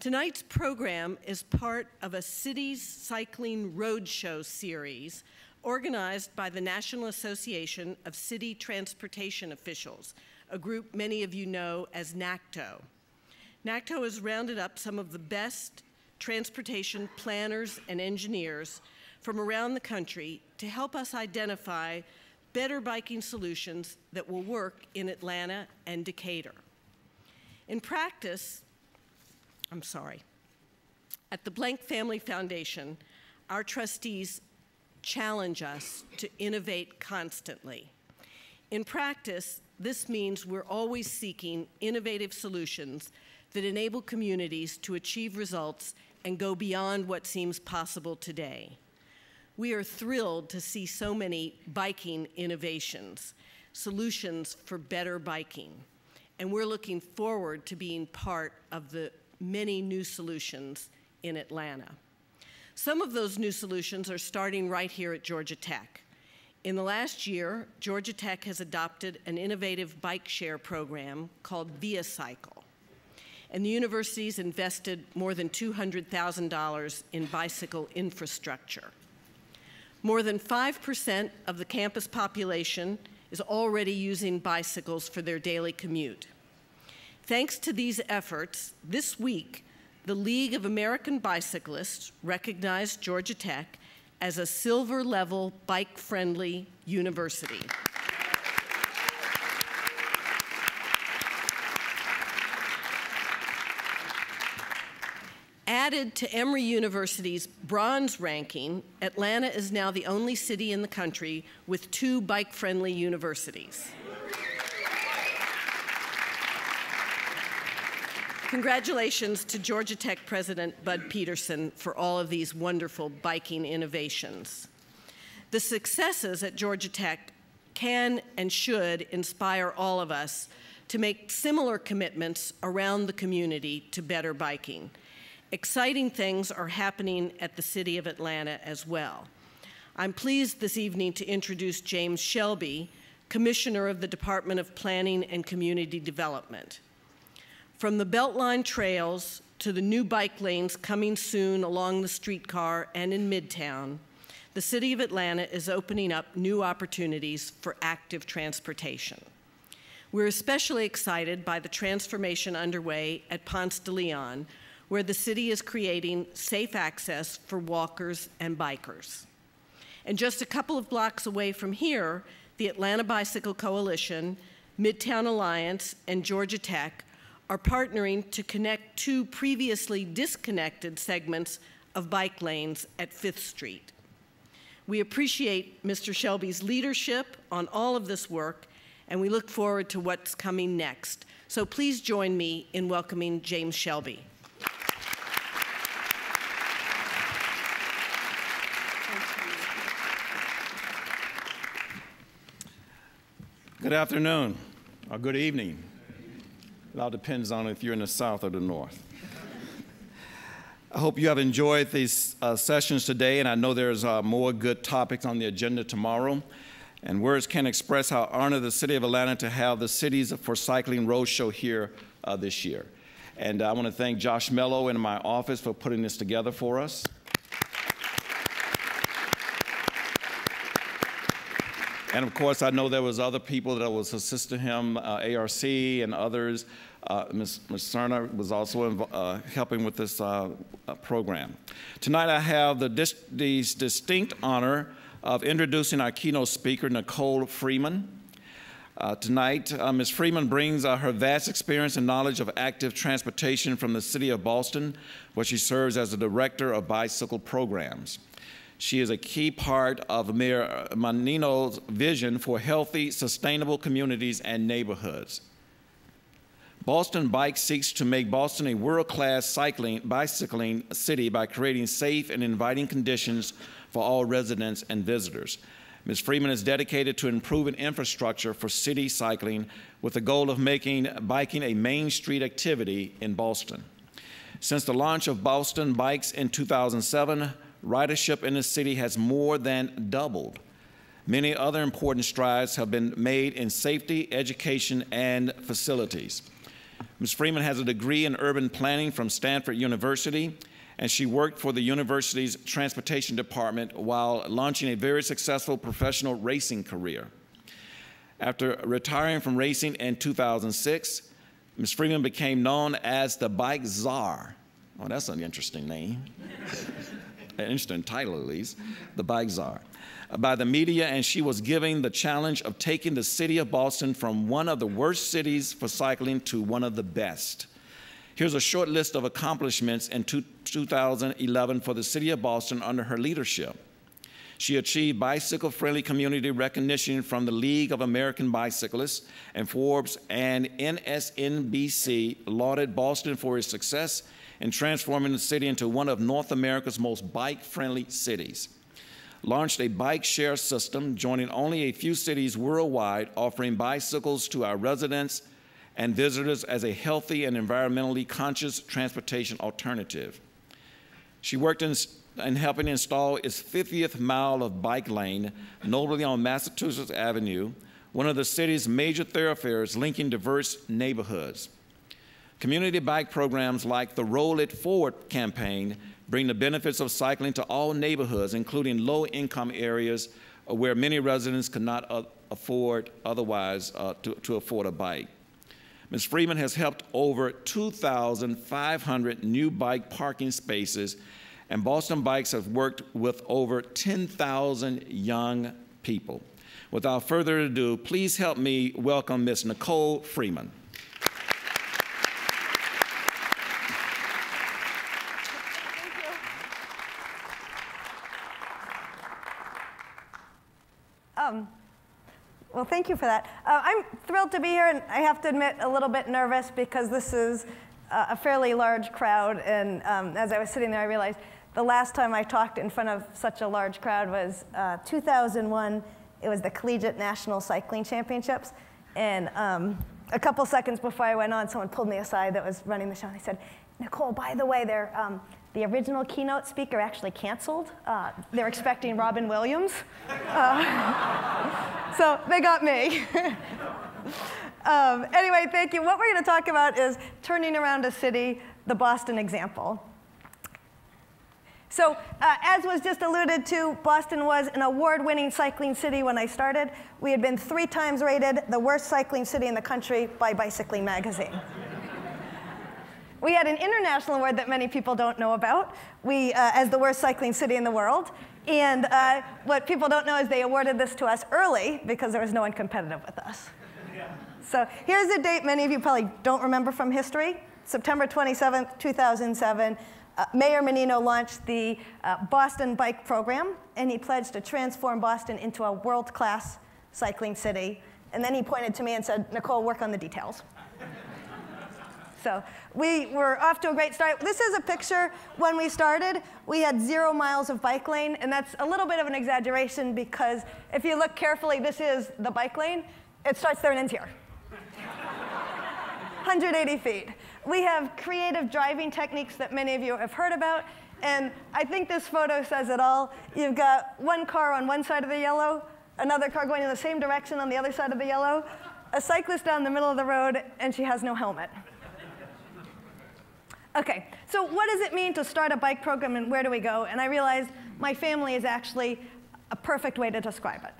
Tonight's program is part of a Cities Cycling Roadshow series organized by the National Association of City Transportation Officials, a group many of you know as NACTO. NACTO has rounded up some of the best transportation planners and engineers from around the country to help us identify better biking solutions that will work in Atlanta and Decatur. In practice, I'm sorry, at the Blank Family Foundation, our trustees challenge us to innovate constantly. In practice, this means we're always seeking innovative solutions that enable communities to achieve results and go beyond what seems possible today. We are thrilled to see so many biking innovations, solutions for better biking, and we're looking forward to being part of the many new solutions in Atlanta. Some of those new solutions are starting right here at Georgia Tech. In the last year, Georgia Tech has adopted an innovative bike share program called ViaCycle. And the university's invested more than $200,000 in bicycle infrastructure. More than 5% of the campus population is already using bicycles for their daily commute. Thanks to these efforts, this week, the League of American Bicyclists recognized Georgia Tech as a silver level bike friendly university. Added to Emory University's bronze ranking, Atlanta is now the only city in the country with two bike friendly universities. Congratulations to Georgia Tech President Bud Peterson for all of these wonderful biking innovations. The successes at Georgia Tech can and should inspire all of us to make similar commitments around the community to better biking. Exciting things are happening at the City of Atlanta as well. I'm pleased this evening to introduce James Shelby, Commissioner of the Department of Planning and Community Development. From the Beltline trails to the new bike lanes coming soon along the streetcar and in Midtown, the City of Atlanta is opening up new opportunities for active transportation. We're especially excited by the transformation underway at Ponce de Leon, where the city is creating safe access for walkers and bikers. And just a couple of blocks away from here, the Atlanta Bicycle Coalition, Midtown Alliance, and Georgia Tech are partnering to connect two previously disconnected segments of bike lanes at Fifth Street. We appreciate Mr. Shelby's leadership on all of this work, and we look forward to what's coming next. So please join me in welcoming James Shelby. Good afternoon, or good evening. It all depends on if you're in the South or the North. I hope you have enjoyed these uh, sessions today, and I know there's uh, more good topics on the agenda tomorrow. And words can't express how honored the city of Atlanta to have the Cities for Cycling Roadshow here uh, this year. And I want to thank Josh Mello and my office for putting this together for us. And of course, I know there was other people that was assisting him, uh, ARC and others. Uh, Ms. Ms. Was also uh, helping with this uh, uh, program. Tonight, I have the, dis the distinct honor of introducing our keynote speaker, Nicole Freedman. Uh, tonight, Ms. Freedman brings her vast experience and knowledge of active transportation from the city of Boston, where she serves as the director of bicycle programs. She is a key part of Mayor Menino's vision for healthy, sustainable communities and neighborhoods. Boston Bike seeks to make Boston a world-class cycling, bicycling city by creating safe and inviting conditions for all residents and visitors. Ms. Freedman is dedicated to improving infrastructure for city cycling with the goal of making biking a main street activity in Boston. Since the launch of Boston Bikes in 2007, ridership in the city has more than doubled. Many other important strides have been made in safety, education, and facilities. Ms. Freedman has a degree in urban planning from Stanford University, and she worked for the university's transportation department while launching a very successful professional racing career. After retiring from racing in 2006, Ms. Freedman became known as the Bike Czar. Oh, that's an interesting name. an interesting title, at least. The Bike Czar by the media, and she was given the challenge of taking the city of Boston from one of the worst cities for cycling to one of the best. Here's a short list of accomplishments in 2011 for the city of Boston under her leadership. She achieved bicycle friendly community recognition from the League of American Bicyclists, and Forbes and MSNBC lauded Boston for its success in transforming the city into one of North America's most bike friendly cities launched a bike share system, joining only a few cities worldwide, offering bicycles to our residents and visitors as a healthy and environmentally conscious transportation alternative. She worked in, in helping install its 50th mile of bike lane, notably on Massachusetts Avenue, one of the city's major thoroughfares linking diverse neighborhoods. Community bike programs like the Roll It Forward campaign bring the benefits of cycling to all neighborhoods, including low income areas where many residents could not afford otherwise uh, to, to afford a bike. Ms. Freedman has helped over 2,500 new bike parking spaces, and Boston Bikes have worked with over 10,000 young people. Without further ado, please help me welcome Ms. Nicole Freedman. Well, thank you for that. Uh, I'm thrilled to be here, and I have to admit, a little bit nervous because this is uh, a fairly large crowd. And um, as I was sitting there, I realized the last time I talked in front of such a large crowd was uh, 2001. It was the Collegiate National Cycling Championships. And um, a couple seconds before I went on, someone pulled me aside that was running the show, and they said, Nicole, by the way, they're, um, the original keynote speaker actually canceled. Uh, they're expecting Robin Williams. Uh, so they got me. um, anyway, thank you. What we're going to talk about is turning around a city, the Boston example. So, uh, as was just alluded to, Boston was an award winning cycling city when I started. We had been three times rated the worst cycling city in the country by Bicycling Magazine. We had an international award that many people don't know about, we, uh, as the worst cycling city in the world. And uh, what people don't know is they awarded this to us early because there was no one competitive with us. So here's a date many of you probably don't remember from history September 27th, 2007. Uh, Mayor Menino launched the uh, Boston Bike Program, and he pledged to transform Boston into a world class cycling city. And then he pointed to me and said, Nicole, work on the details. So we were off to a great start. This is a picture when we started. We had zero miles of bike lane, and that's a little bit of an exaggeration because if you look carefully, this is the bike lane. It starts there and ends here. 180 feet. We have creative driving techniques that many of you have heard about, and I think this photo says it all. You've got one car on one side of the yellow, another car going in the same direction on the other side of the yellow, a cyclist down the middle of the road, and she has no helmet. Okay, so what does it mean to start a bike program and where do we go? And I realized my family is actually a perfect way to describe it.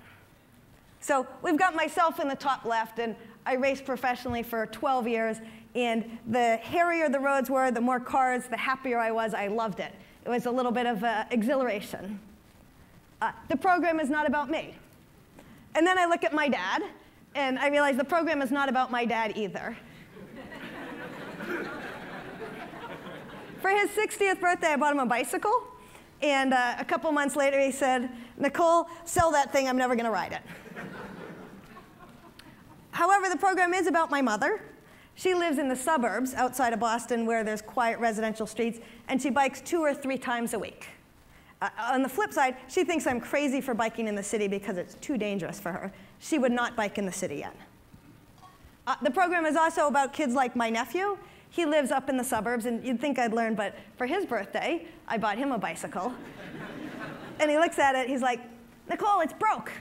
So we've got myself in the top left, and I raced professionally for 12 years. And the hairier the roads were, the more cars, the happier I was. I loved it. It was a little bit of uh, exhilaration. Uh, the program is not about me. And then I look at my dad, and I realize the program is not about my dad either. For his 60th birthday, I bought him a bicycle. And uh, a couple months later, he said, Nicole, sell that thing. I'm never going to ride it. However, the program is about my mother. She lives in the suburbs outside of Boston where there's quiet residential streets, and she bikes two or three times a week. Uh, on the flip side, she thinks I'm crazy for biking in the city because it's too dangerous for her. She would not bike in the city yet. Uh, the program is also about kids like my nephew he lives up in the suburbs, and you'd think I'd learn, but for his birthday, I bought him a bicycle. and he looks at it, he's like, Nicole, it's broke.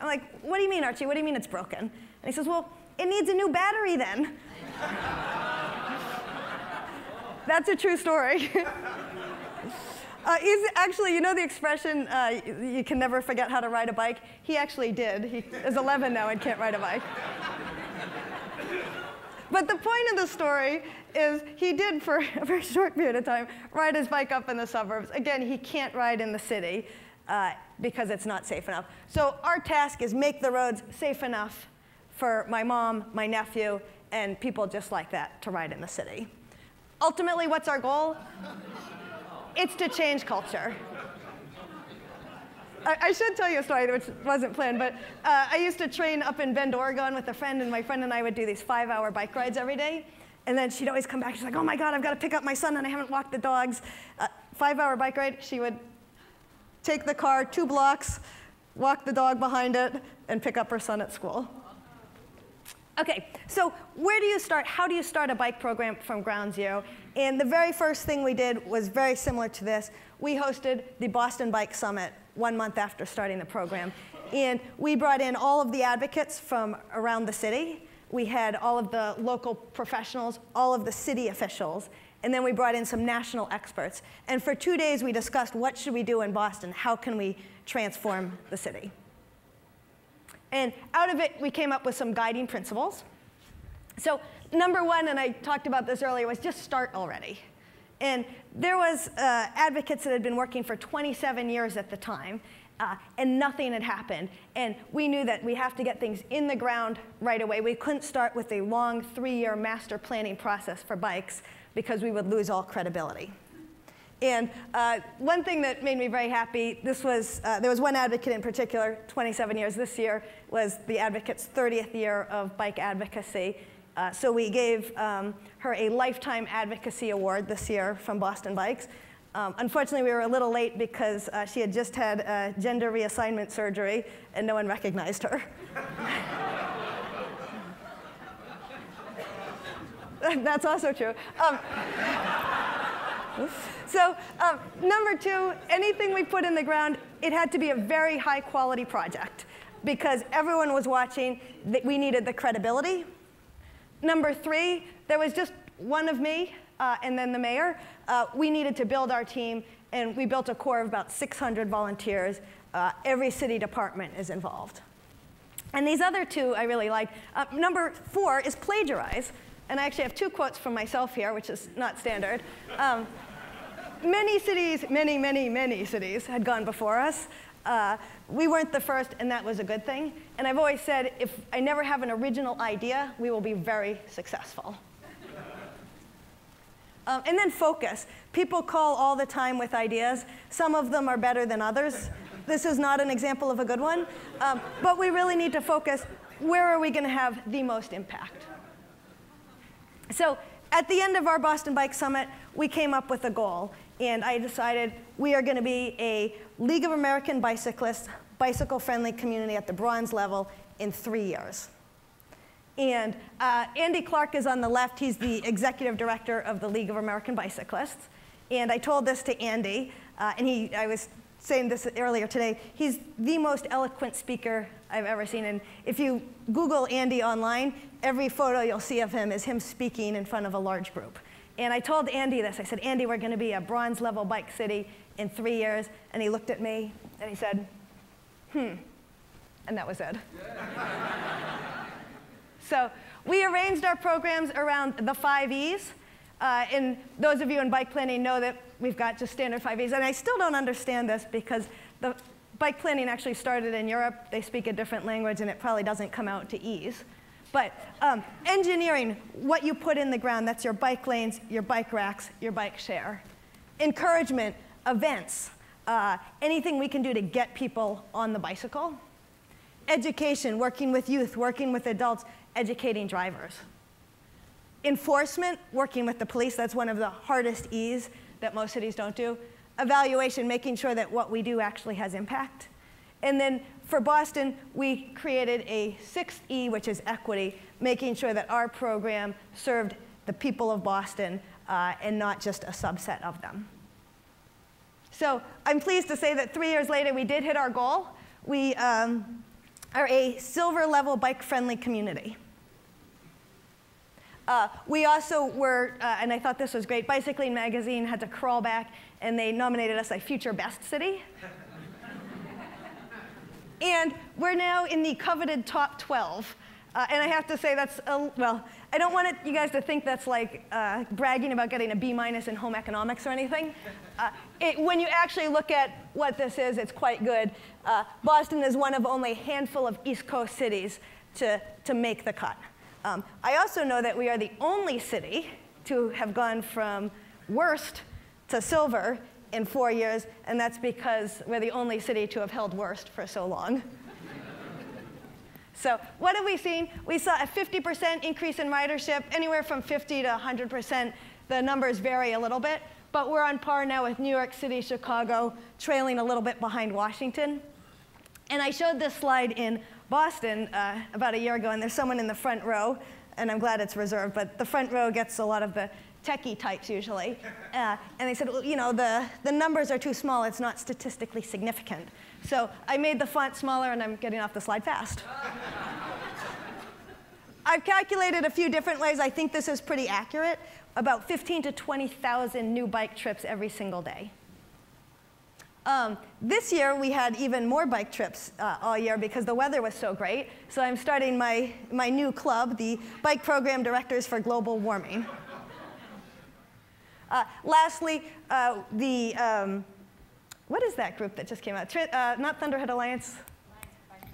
I'm like, what do you mean, Archie? What do you mean it's broken? And he says, well, it needs a new battery then. That's a true story. Uh, he's actually, you know the expression, uh, you can never forget how to ride a bike? He actually did. He is 11 now and can't ride a bike. But the point of the story is he did, for a very short period of time, ride his bike up in the suburbs. Again, he can't ride in the city uh, because it's not safe enough. So our task is make the roads safe enough for my mom, my nephew, and people just like that to ride in the city. Ultimately, what's our goal? It's to change culture. I, should tell you a story which wasn't planned, but uh, I used to train up in Bend, Oregon with a friend, and my friend and I would do these five hour bike rides every day. And then she'd always come back, she's like, oh my God, I've got to pick up my son and I haven't walked the dogs. Uh, five hour bike ride, she would take the car two blocks, walk the dog behind it, and pick up her son at school. Okay, so where do you start? How do you start a bike program from ground zero? And the very first thing we did was very similar to this. We hosted the Boston Bike Summit one month after starting the program. And we brought in all of the advocates from around the city. We had all of the local professionals, all of the city officials, and then we brought in some national experts. And for two days, we discussed what should we do in Boston? How can we transform the city? And out of it, we came up with some guiding principles. So number one, and I talked about this earlier, was just start already. And there was uh, advocates that had been working for 27 years at the time, uh, and nothing had happened. And we knew that we have to get things in the ground right away. We couldn't start with a long three-year master planning process for bikes because we would lose all credibility. And uh, one thing that made me very happy, this was, uh, there was one advocate in particular, 27 years this year, was the advocate's 30th year of bike advocacy. Uh, so we gave um, her a Lifetime Advocacy Award this year from Boston Bikes. Um, unfortunately, we were a little late because uh, she had just had uh, gender reassignment surgery and no one recognized her. That's also true. Um, so um, number two, anything we put in the ground, it had to be a very high quality project because everyone was watching, we needed the credibility. Number three, there was just one of me uh, and then the mayor. Uh, we needed to build our team and we built a core of about 600 volunteers. Uh, every city department is involved. And these other two I really like. Uh, number four is plagiarize. And I actually have two quotes from myself here, which is not standard. Um, many cities, many, many, many cities had gone before us. Uh, we weren't the first, and that was a good thing. And I've always said, if I never have an original idea, we will be very successful. Um, and then focus. People call all the time with ideas. Some of them are better than others. This is not an example of a good one. Um, but we really need to focus. Where are we going to have the most impact? So at the end of our Boston Bike Summit, we came up with a goal and I decided we are going to be a League of American Bicyclists bicycle-friendly community at the bronze level in three years. And uh, Andy Clarke is on the left. He's the executive director of the League of American Bicyclists. And I told this to Andy, uh, and he, I was saying this earlier today, he's the most eloquent speaker I've ever seen. And if you Google Andy online, every photo you'll see of him is him speaking in front of a large group. And I told Andy this. I said, Andy, we're going to be a bronze level bike city in three years. And he looked at me and he said, hmm. And that was it. so we arranged our programs around the five E's. Uh, and those of you in bike planning know that we've got just standard five E's. And I still don't understand this because the bike planning actually started in Europe. They speak a different language, and it probably doesn't come out to E's. But um, engineering, what you put in the ground, that's your bike lanes, your bike racks, your bike share. Encouragement, events, uh, anything we can do to get people on the bicycle. Education, working with youth, working with adults, educating drivers. Enforcement, working with the police, that's one of the hardest E's that most cities don't do. Evaluation, making sure that what we do actually has impact. And then for Boston, we created a sixth E, which is equity, making sure that our program served the people of Boston uh, and not just a subset of them. So I'm pleased to say that three years later, we did hit our goal. We um, are a silver level bike friendly community. Uh, we also were, uh, and I thought this was great, Bicycling Magazine had to crawl back and they nominated us a future best city. and we're now in the coveted top 12. Uh, and I have to say that's, a, well, I don't want it, you guys to think that's like uh, bragging about getting a B minus in home economics or anything. Uh, it, when you actually look at what this is, it's quite good. Uh, Boston is one of only a handful of East Coast cities to, to make the cut. Um, I also know that we are the only city to have gone from worst to silver in four years, and that's because we're the only city to have held worst for so long. So what have we seen? We saw a 50% increase in ridership, anywhere from 50 to 100%. The numbers vary a little bit, but we're on par now with New York City, Chicago, trailing a little bit behind Washington. And I showed this slide in Boston uh, about a year ago, and there's someone in the front row, and I'm glad it's reserved, but the front row gets a lot of the techie types usually. Uh, and they said, well, you know, the, the numbers are too small, it's not statistically significant. So I made the font smaller and I'm getting off the slide fast. I've calculated a few different ways. I think this is pretty accurate. About 15 to 20,000 new bike trips every single day. Um, this year, we had even more bike trips uh, all year because the weather was so great. So I'm starting my, my new club, the Bike Program Directors for Global Warming. Uh, lastly, uh, the um, what is that group that just came out? Uh, not Thunderhead Alliance.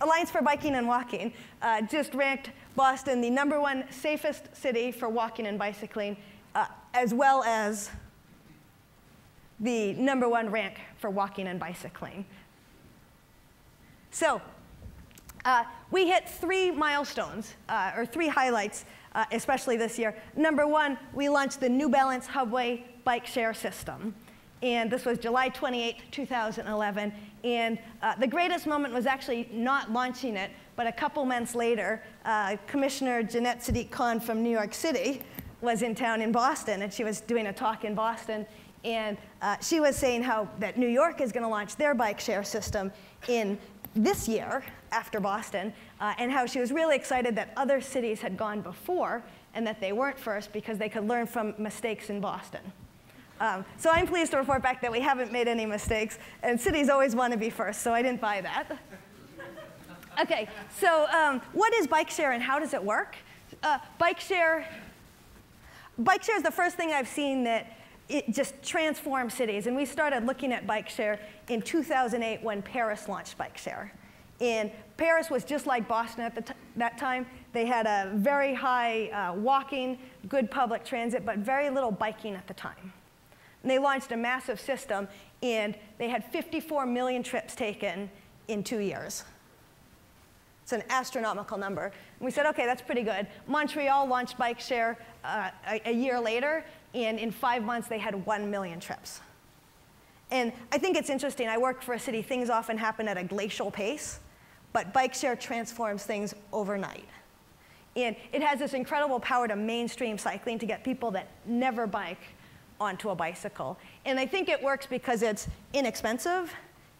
Alliance for Biking and Walking uh, just ranked Boston the number one safest city for walking and bicycling, uh, as well as the number one rank for walking and bicycling. So, uh, we hit three milestones, uh, or three highlights, uh, especially this year. Number one, we launched the New Balance Hubway bike share system and this was July 28, 2011. And uh, the greatest moment was actually not launching it, but a couple months later, uh, Commissioner Janette Sadik-Khan from New York City was in town in Boston, and she was doing a talk in Boston. And uh, she was saying how that New York is going to launch their bike share system in this year after Boston, uh, and how she was really excited that other cities had gone before and that they weren't first because they could learn from mistakes in Boston. Um, so I'm pleased to report back that we haven't made any mistakes, and cities always want to be first, so I didn't buy that. okay, so um, what is bike share and how does it work? Uh, bike share, bike share is the first thing I've seen that it just transforms cities, and we started looking at bike share in 2008 when Paris launched bike share. And Paris was just like Boston at that time. They had a very high uh, walking, good public transit, but very little biking at the time. And they launched a massive system, and they had 54 million trips taken in two years. It's an astronomical number. And we said, okay, that's pretty good. Montreal launched bike share uh, a, a year later, and in five months they had 1 million trips. And I think it's interesting. I work for a city, things often happen at a glacial pace, but bike share transforms things overnight. And it has this incredible power to mainstream cycling to get people that never bike onto a bicycle. And I think it works because it's inexpensive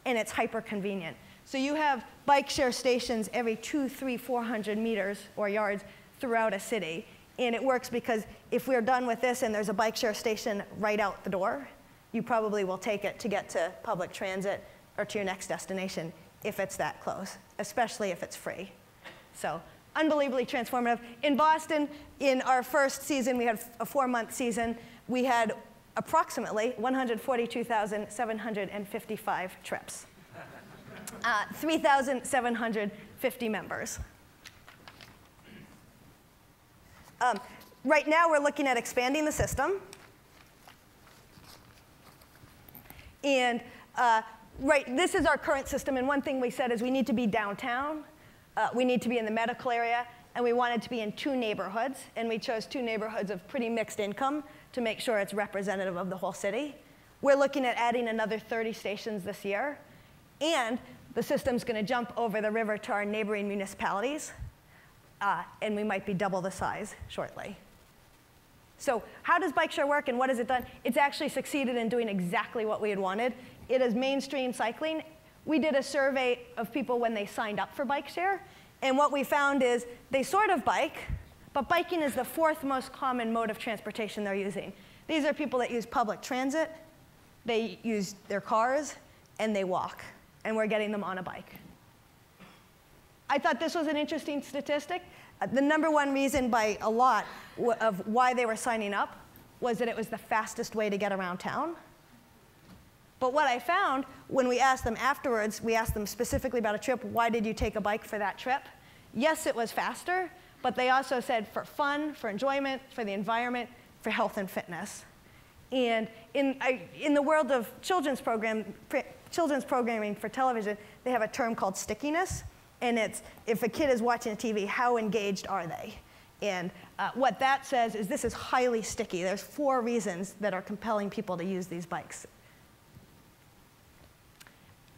and it's hyper convenient. So you have bike share stations every two, three, 400 meters or yards throughout a city. And it works because if we're done with this and there's a bike share station right out the door, you probably will take it to get to public transit or to your next destination if it's that close, especially if it's free. So unbelievably transformative. In Boston, in our first season, we had a four month season, we had approximately 142,755 trips, uh, 3,750 members. Um, right now, we're looking at expanding the system. And uh, right, this is our current system. And one thing we said is we need to be downtown, uh, we need to be in the medical area, and we wanted to be in two neighborhoods. And we chose two neighborhoods of pretty mixed income to make sure it's representative of the whole city. We're looking at adding another 30 stations this year, and the system's going to jump over the river to our neighboring municipalities, uh, and we might be double the size shortly. So how does bike share work and what has it done? It's actually succeeded in doing exactly what we had wanted. It is mainstream cycling. We did a survey of people when they signed up for bike share, and what we found is they sort of bike, but biking is the fourth most common mode of transportation they're using. These are people that use public transit, they use their cars, and they walk, and we're getting them on a bike. I thought this was an interesting statistic. Uh, the number one reason by a lot of why they were signing up was that it was the fastest way to get around town. But what I found when we asked them afterwards, we asked them specifically about a trip, why did you take a bike for that trip? Yes, it was faster, but they also said for fun, for enjoyment, for the environment, for health and fitness. And in, I, in the world of children's, program, children's programming for television, they have a term called stickiness. And it's if a kid is watching TV, how engaged are they? And uh, what that says is this is highly sticky. There's four reasons that are compelling people to use these bikes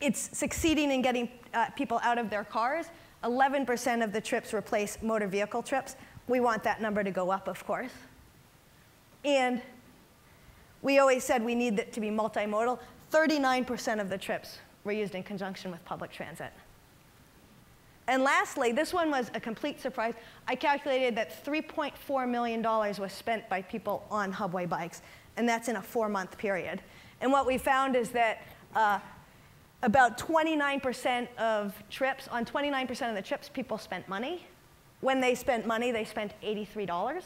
it's succeeding in getting uh, people out of their cars. 11% of the trips replace motor vehicle trips. We want that number to go up, of course. And we always said we need it to be multimodal. 39% of the trips were used in conjunction with public transit. And lastly, this one was a complete surprise. I calculated that $3.4 million was spent by people on Hubway bikes, and that's in a four month period. And what we found is that uh, about 29% of trips, on 29% of the trips, people spent money. When they spent money, they spent $83.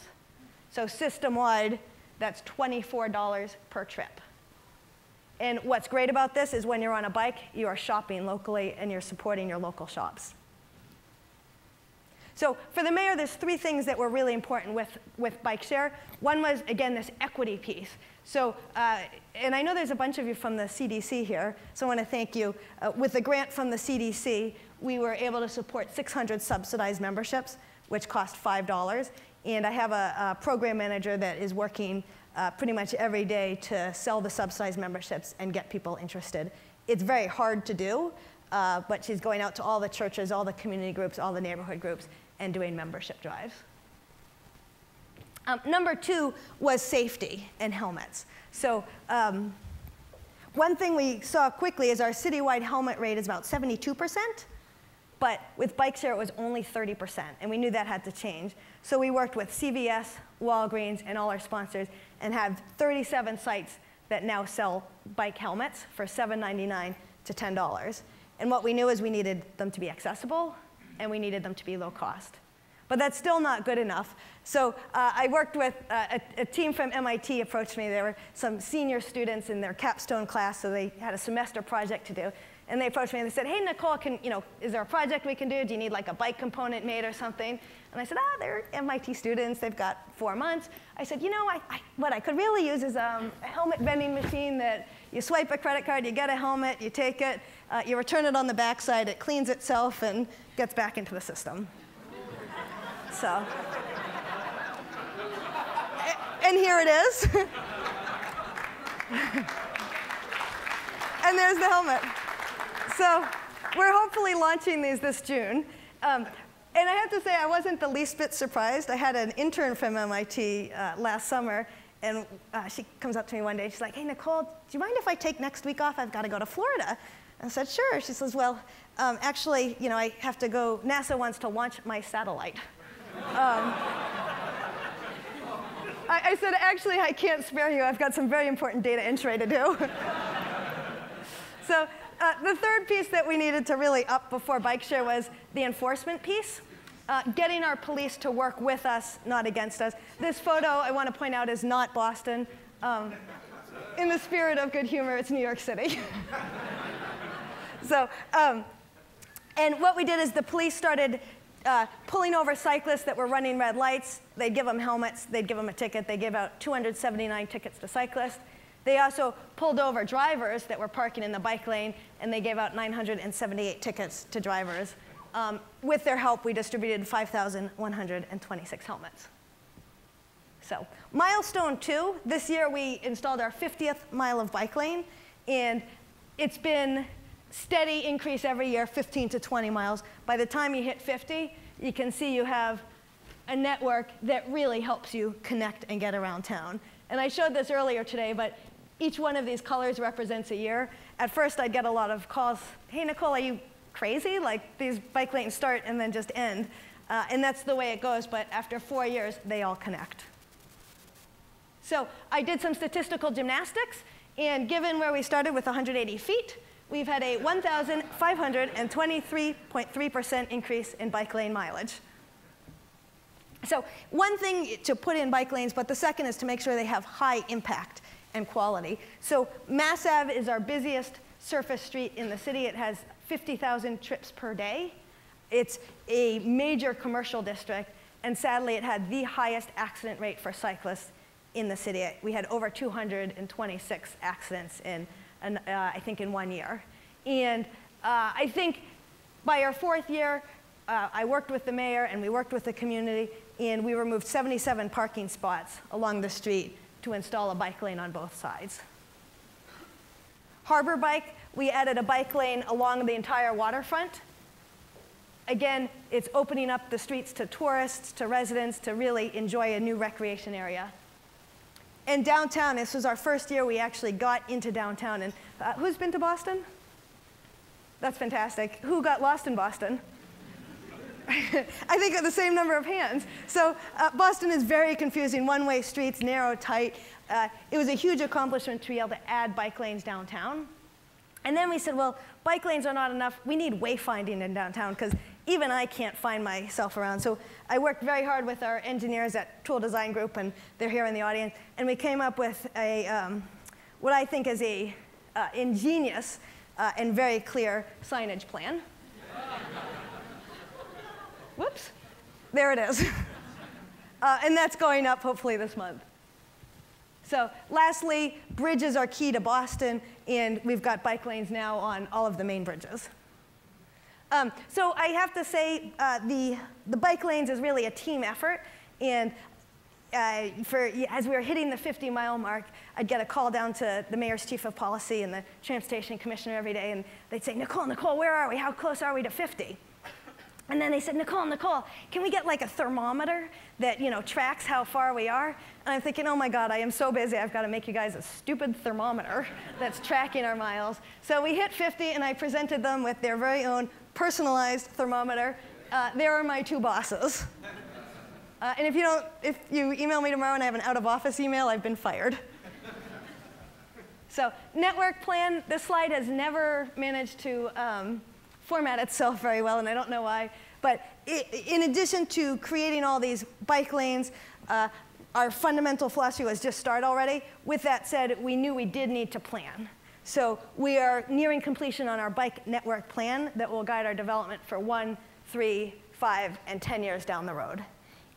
So system-wide, that's $24 per trip. And what's great about this is when you're on a bike, you are shopping locally and you're supporting your local shops. So for the mayor, there's three things that were really important with, with bike share. One was, again, this equity piece. So, uh, and I know there's a bunch of you from the CDC here, so I want to thank you. Uh, with the grant from the CDC, we were able to support 600 subsidized memberships, which cost $5. And I have a, a program manager that is working uh, pretty much every day to sell the subsidized memberships and get people interested. It's very hard to do, uh, but she's going out to all the churches, all the community groups, all the neighborhood groups, and doing membership drives. Um, number two was safety and helmets. So um, one thing we saw quickly is our citywide helmet rate is about 72%, but with bike share it was only 30%, and we knew that had to change. So we worked with CVS, Walgreens, and all our sponsors, and have 37 sites that now sell bike helmets for $7.99 to $10. And what we knew is we needed them to be accessible, and we needed them to be low cost. But that's still not good enough. So uh, I worked with uh, a, a, team from MIT approached me. There were some senior students in their capstone class, so they had a semester project to do. And they approached me and they said, hey, Nicole, can, you know, is there a project we can do? Do you need like a bike component made or something? And I said, ah, they're MIT students. They've got four months. I said, you know, I, I, what I could really use is um, a helmet vending machine that you swipe a credit card, you get a helmet, you take it, uh, you return it on the backside, it cleans itself and gets back into the system. So, and here it is. and there's the helmet. So we're hopefully launching these this June. Um, and I have to say, I wasn't the least bit surprised. I had an intern from MIT uh, last summer, and uh, she comes up to me one day. She's like, hey, Nicole, do you mind if I take next week off? I've got to go to Florida. I said, sure. She says, well, um, actually, you know, I have to go, NASA wants to launch my satellite. Um, I, I, said, actually, I can't spare you. I've got some very important data entry to do. so uh, the third piece that we needed to really up before bike share was the enforcement piece. Uh, getting our police to work with us, not against us. This photo, I want to point out, is not Boston. Um, in the spirit of good humor, it's New York City. so, um, and what we did is the police started uh, pulling over cyclists that were running red lights. They'd give them helmets, they'd give them a ticket. They gave out 279 tickets to cyclists. They also pulled over drivers that were parking in the bike lane, and they gave out 978 tickets to drivers. Um, with their help, we distributed 5,126 helmets. So, milestone two, this year we installed our 50th mile of bike lane, and it's been steady increase every year, 15 to 20 miles. By the time you hit 50, you can see you have a network that really helps you connect and get around town. And I showed this earlier today, but each one of these colors represents a year. At first, I'd get a lot of calls, hey, Nicole, are you crazy? Like, these bike lanes start and then just end. Uh, and that's the way it goes, but after four years, they all connect. So I did some statistical gymnastics, and given where we started with 180 feet, we've had a 1,523.3% increase in bike lane mileage. So one thing to put in bike lanes, but the second is to make sure they have high impact and quality. So Mass Ave is our busiest surface street in the city. It has 50,000 trips per day. It's a major commercial district, and sadly, it had the highest accident rate for cyclists in the city. We had over 226 accidents in, uh, I think, in one year. And uh, I think by our fourth year, uh, I worked with the mayor and we worked with the community, and we removed 77 parking spots along the street to install a bike lane on both sides. Harbor Bike, we added a bike lane along the entire waterfront. Again, it's opening up the streets to tourists, to residents, to really enjoy a new recreation area. And downtown, this was our first year we actually got into downtown. And uh, who's been to Boston? That's fantastic. Who got lost in Boston? I think the same number of hands. So uh, Boston is very confusing, one-way streets, narrow, tight. Uh, it was a huge accomplishment to be able to add bike lanes downtown. And then we said, well, bike lanes are not enough. We need wayfinding in downtown because even I can't find myself around. So I worked very hard with our engineers at Toole Design Group, and they're here in the audience, and we came up with a, um, what I think is a uh, ingenious uh, and very clear signage plan. Whoops. There it is. uh, and that's going up hopefully this month. So lastly, bridges are key to Boston, and we've got bike lanes now on all of the main bridges. Um, so I have to say, uh, the, the bike lanes is really a team effort, and uh, for, as we were hitting the 50 mile mark, I'd get a call down to the mayor's chief of policy and the transportation commissioner every day, and they'd say, Nicole, Nicole, where are we? How close are we to 50? And then they said, Nicole, Nicole, can we get like a thermometer that, you know, tracks how far we are? And I'm thinking, oh my God, I am so busy, I've got to make you guys a stupid thermometer that's tracking our miles. So we hit 50 and I presented them with their very own personalized thermometer. Uh, there are my two bosses. Uh, and if you don't, if you email me tomorrow and I have an out of office email, I've been fired. so network plan, this slide has never managed to um, format itself very well, and I don't know why. But in addition to creating all these bike lanes, uh, our fundamental philosophy was just start already. With that said, we knew we did need to plan. So we are nearing completion on our bike network plan that will guide our development for one, three, five, and 10 years down the road.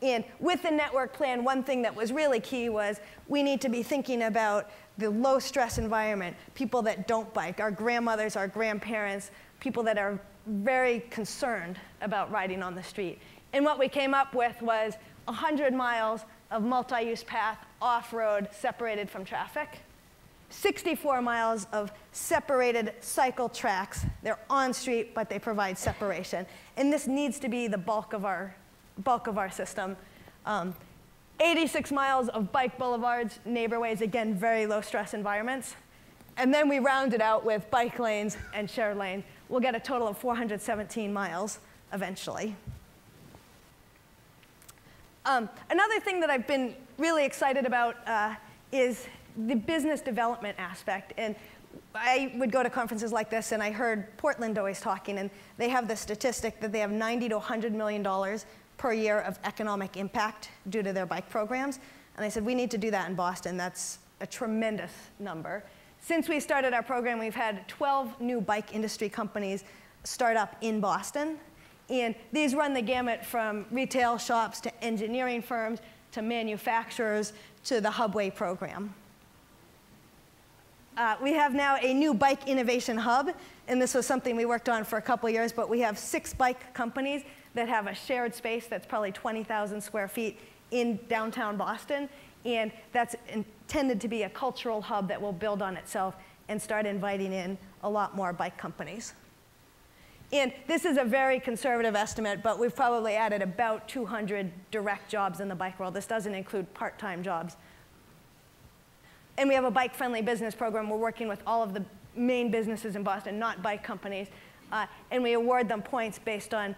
And with the network plan, one thing that was really key was we need to be thinking about the low stress environment, people that don't bike, our grandmothers, our grandparents, people that are very concerned about riding on the street. And what we came up with was 100 miles of multi-use path off-road separated from traffic, 64 miles of separated cycle tracks. They're on street, but they provide separation. And this needs to be the bulk of our, bulk of our system. Um, 86 miles of bike boulevards, neighborways, again, very low stress environments. And then we round it out with bike lanes and shared lanes we'll get a total of 417 miles eventually. Um, another thing that I've been really excited about uh, is the business development aspect. And I would go to conferences like this, and I heard Portland always talking, and they have the statistic that they have 90 to 100 million dollars per year of economic impact due to their bike programs. And I said, we need to do that in Boston. That's a tremendous number. Since we started our program, we've had 12 new bike industry companies start up in Boston. And these run the gamut from retail shops to engineering firms to manufacturers to the Hubway program. Uh, we have now a new bike innovation hub, and this was something we worked on for a couple years, but we have six bike companies that have a shared space that's probably 20,000 square feet in downtown Boston, and that's intended to be a cultural hub that will build on itself and start inviting in a lot more bike companies. And this is a very conservative estimate, but we've probably added about 200 direct jobs in the bike world. This doesn't include part-time jobs. And we have a bike-friendly business program. We're working with all of the main businesses in Boston, not bike companies. Uh, and we award them points based on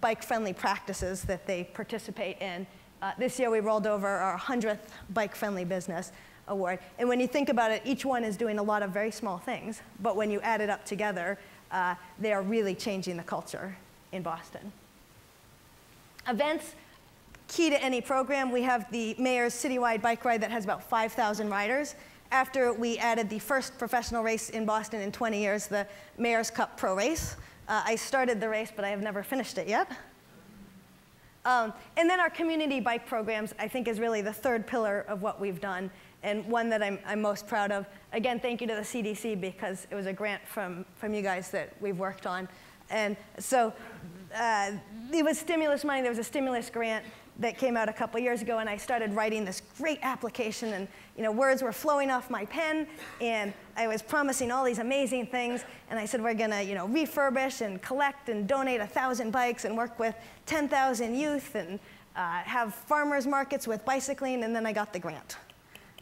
bike-friendly practices that they participate in. Uh, this year we rolled over our 100th bike-friendly business award. And when you think about it, each one is doing a lot of very small things, but when you add it up together, uh, they are really changing the culture in Boston. Events, key to any program, we have the mayor's citywide bike ride that has about 5,000 riders. After we added the first professional race in Boston in 20 years, the Mayor's Cup Pro Race, uh, I started the race, but I have never finished it yet. Um, and then our community bike programs, I think, is really the third pillar of what we've done and one that I'm, I'm, most proud of. Again, thank you to the CDC because it was a grant from, from you guys that we've worked on. And so uh, it was stimulus money. There was a stimulus grant that came out a couple years ago, and I started writing this great application, and you know, words were flowing off my pen, and I was promising all these amazing things, and I said we're gonna, you know, refurbish and collect and donate a thousand bikes and work with 10,000 youth and uh, have farmers markets with bicycling, and then I got the grant.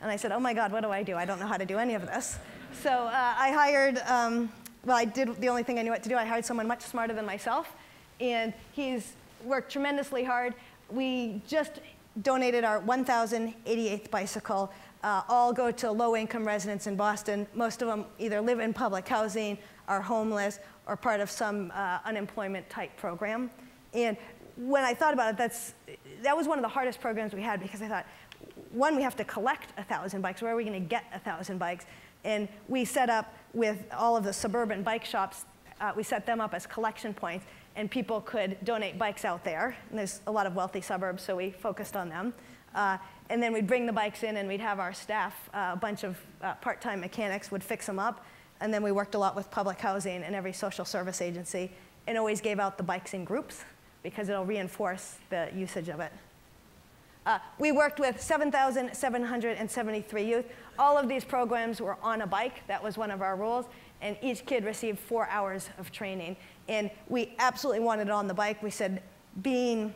And I said, oh my God, what do I do? I don't know how to do any of this. So uh, I hired, um, well, I did the only thing I knew what to do. I hired someone much smarter than myself, and he's worked tremendously hard. We just donated our 1,088th bicycle. Uh, all go to low-income residents in Boston. Most of them either live in public housing, are homeless, or part of some uh, unemployment-type program. And when I thought about it, that's, that was one of the hardest programs we had because I thought, one, we have to collect a 1,000 bikes. Where are we going to get a 1,000 bikes? And we set up with all of the suburban bike shops, uh, we set them up as collection points, and people could donate bikes out there. And there's a lot of wealthy suburbs, so we focused on them. Uh, and then we'd bring the bikes in, and we'd have our staff, uh, a bunch of uh, part-time mechanics would fix them up. And then we worked a lot with public housing and every social service agency, and always gave out the bikes in groups because it'll reinforce the usage of it. Uh, we worked with 7,773 youth. All of these programs were on a bike. That was one of our rules. And each kid received four hours of training. And we absolutely wanted it on the bike. We said being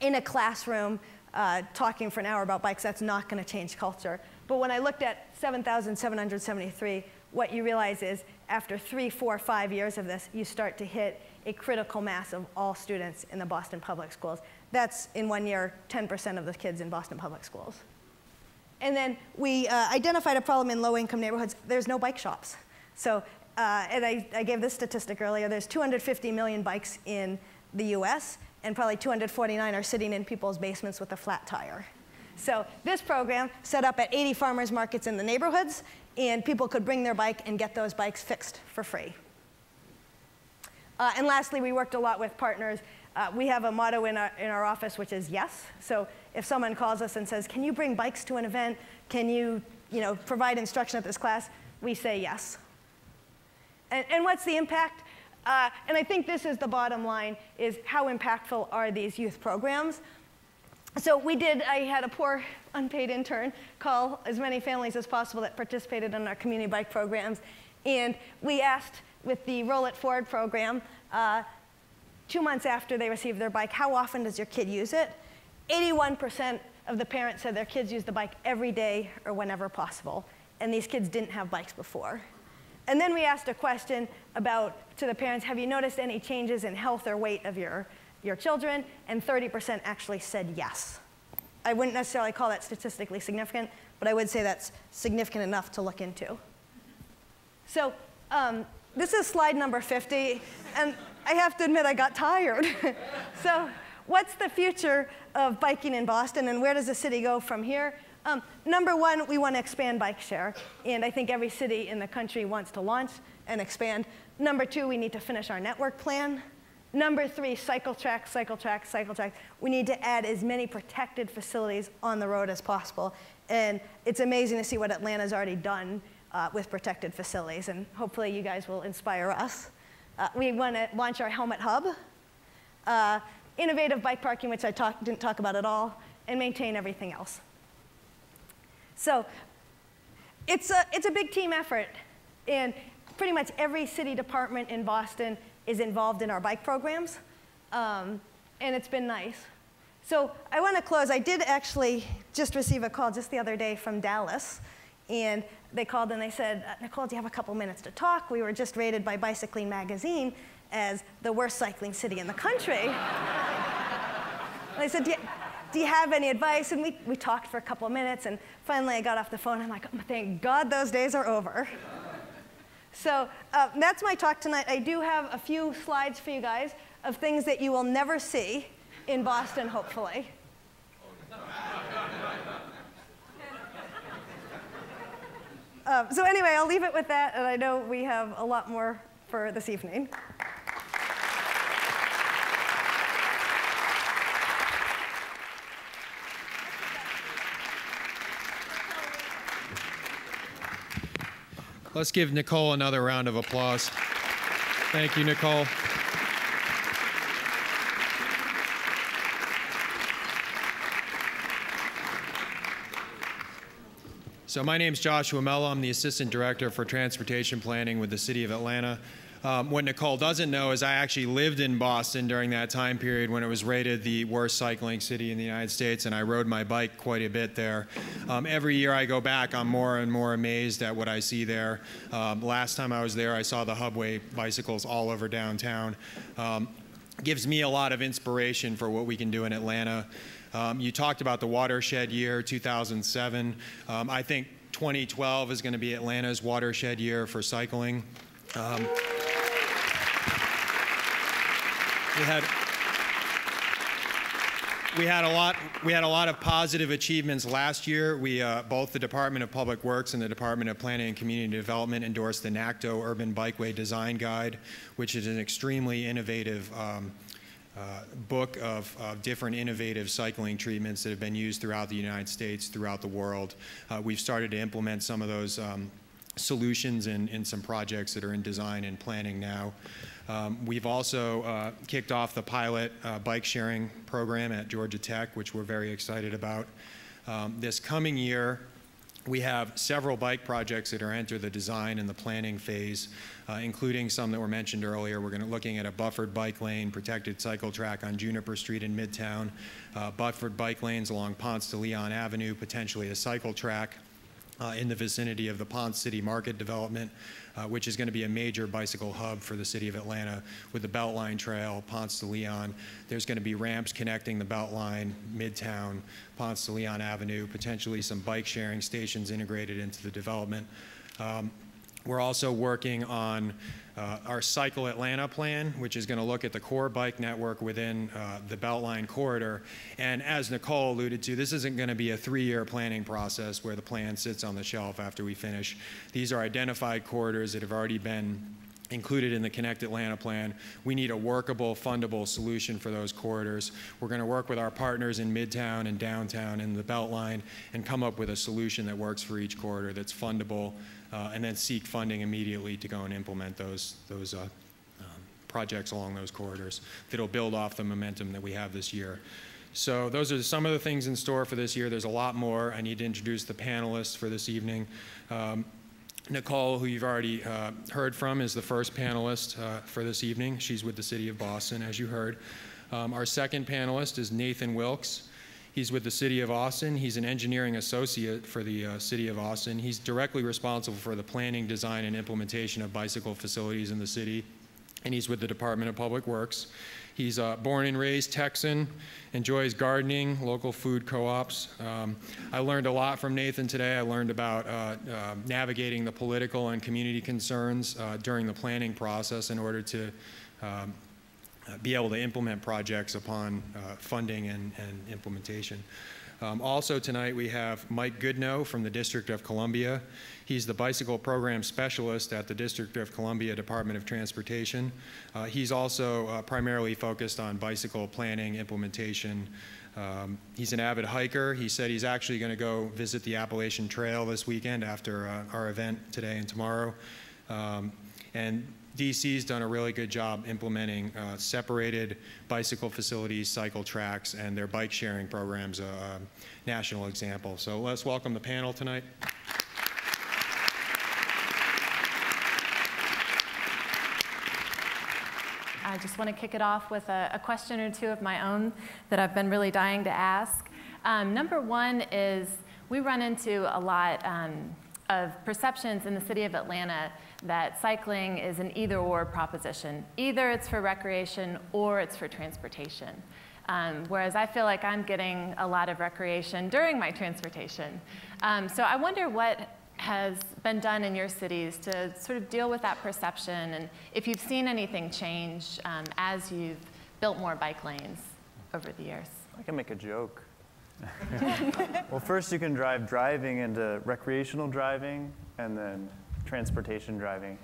in a classroom uh, talking for an hour about bikes, that's not going to change culture. But when I looked at 7,773, what you realize is after three, four, five years of this, you start to hit a critical mass of all students in the Boston Public Schools. That's in one year, 10% of the kids in Boston public schools. And then we uh, identified a problem in low income neighborhoods. There's no bike shops. So, uh, and I, I gave this statistic earlier, there's 250 million bikes in the US, and probably 249 are sitting in people's basements with a flat tire. So this program set up at 80 farmers markets in the neighborhoods, and people could bring their bike and get those bikes fixed for free. Uh, and lastly, we worked a lot with partners uh, we have a motto in our, in our office which is yes. So if someone calls us and says, can you bring bikes to an event? Can you, you know, provide instruction at this class? We say yes. And, and what's the impact? Uh, and I think this is the bottom line, is how impactful are these youth programs? So we did, I had a poor unpaid intern call as many families as possible that participated in our community bike programs. And we asked with the Roll It Forward program, uh, two months after they received their bike, how often does your kid use it? 81% of the parents said their kids use the bike every day or whenever possible, and these kids didn't have bikes before. And then we asked a question about to the parents, have you noticed any changes in health or weight of your, your children? And 30% actually said yes. I wouldn't necessarily call that statistically significant, but I would say that's significant enough to look into. So um, this is slide number 50, and I have to admit I got tired. so what's the future of biking in Boston and where does the city go from here? Um, number one, we want to expand bike share, and I think every city in the country wants to launch and expand. Number two, we need to finish our network plan. Number three, cycle track, cycle track, cycle track. We need to add as many protected facilities on the road as possible. And it's amazing to see what Atlanta's already done uh, with protected facilities, and hopefully you guys will inspire us. Uh, we want to launch our Helmet Hub, uh, innovative bike parking, which I talk, didn't talk about at all, and maintain everything else. So it's a, it's a big team effort, and pretty much every city department in Boston is involved in our bike programs, um, and it's been nice. So I want to close. I did actually just receive a call just the other day from Dallas, and they called and they said, uh, Nicole, do you have a couple minutes to talk? We were just rated by Bicycling Magazine as the worst cycling city in the country. and I said, you, do you have any advice? And we, we talked for a couple of minutes, and finally I got off the phone. I'm like, oh, thank God those days are over. so uh, that's my talk tonight. I do have a few slides for you guys of things that you will never see in Boston, hopefully. Um, so anyway, I'll leave it with that, and I know we have a lot more for this evening. Let's give Nicole another round of applause. Thank you, Nicole. So my name is Joshua Mello. I'm the Assistant Director for Transportation Planning with the City of Atlanta. Um, what Nicole doesn't know is I actually lived in Boston during that time period when it was rated the worst cycling city in the United States, and I rode my bike quite a bit there. Um, every year I go back, I'm more and more amazed at what I see there. Um, last time I was there, I saw the Hubway bicycles all over downtown. Um, gives me a lot of inspiration for what we can do in Atlanta. Um, you talked about the watershed year, 2007. Um, I think 2012 is going to be Atlanta's watershed year for cycling. Um, we had we had a lot we had a lot of positive achievements last year. We uh, both the Department of Public Works and the Department of Planning and Community Development endorsed the NACTO Urban Bikeway Design Guide, which is an extremely innovative um, uh, book of, of, different innovative cycling treatments that have been used throughout the United States, throughout the world. Uh, we've started to implement some of those um, solutions in, in some projects that are in design and planning now. Um, we've also uh, kicked off the pilot uh, bike sharing program at Georgia Tech, which we're very excited about. Um, this coming year, we have several bike projects that are enter the design and the planning phase, uh, including some that were mentioned earlier. We're going to looking at a buffered bike lane, protected cycle track on Juniper Street in Midtown, uh, buffered bike lanes along Ponce de Leon Avenue, potentially a cycle track uh, in the vicinity of the Ponce City Market development, uh, which is going to be a major bicycle hub for the city of Atlanta with the Beltline Trail, Ponce de Leon. There's going to be ramps connecting the Beltline, Midtown, Ponce de Leon Avenue, potentially some bike sharing stations integrated into the development. Um, we're also working on uh, our Cycle Atlanta plan, which is going to look at the core bike network within uh, the Beltline corridor. And as Nicole alluded to, this isn't going to be a three-year planning process where the plan sits on the shelf after we finish. These are identified corridors that have already been included in the Connect Atlanta plan. We need a workable, fundable solution for those corridors. We're going to work with our partners in Midtown and downtown and the Beltline and come up with a solution that works for each corridor that's fundable, uh, and then seek funding immediately to go and implement those, those uh, um, projects along those corridors that'll build off the momentum that we have this year. So those are some of the things in store for this year. There's a lot more. I need to introduce the panelists for this evening. Um, Nicole, who you've already uh, heard from, is the first panelist uh, for this evening. She's with the City of Boston, as you heard. Um, our second panelist is Nathan Wilkes. He's with the City of Austin. He's an engineering associate for the uh, City of Austin. He's directly responsible for the planning, design, and implementation of bicycle facilities in the city, and he's with the Department of Public Works. He's uh, born and raised Texan, enjoys gardening, local food co-ops. Um, I learned a lot from Nathan today. I learned about uh, uh, navigating the political and community concerns uh, during the planning process in order to um, be able to implement projects upon uh, funding and, and implementation. Um, also tonight we have Mike Goodno from the District of Columbia. He's the bicycle program specialist at the District of Columbia Department of Transportation. Uh, he's also uh, primarily focused on bicycle planning, implementation. Um, he's an avid hiker. He said he's actually going to go visit the Appalachian Trail this weekend after uh, our event today and tomorrow. Um, and DC's done a really good job implementing uh, separated bicycle facilities, cycle tracks, and their bike sharing programs, a, a national example. So let's welcome the panel tonight. I just want to kick it off with a, a, question or two of my own that I've been really dying to ask. Um, number one is we run into a lot um, of perceptions in the city of Atlanta that cycling is an either or proposition. Either it's for recreation or it's for transportation. Um, whereas I feel like I'm getting a lot of recreation during my transportation. Um, so I wonder what has been done in your cities to sort of deal with that perception and if you've seen anything change um, as you've built more bike lanes over the years. I can make a joke. well, first you can drive driving into recreational driving and then transportation driving.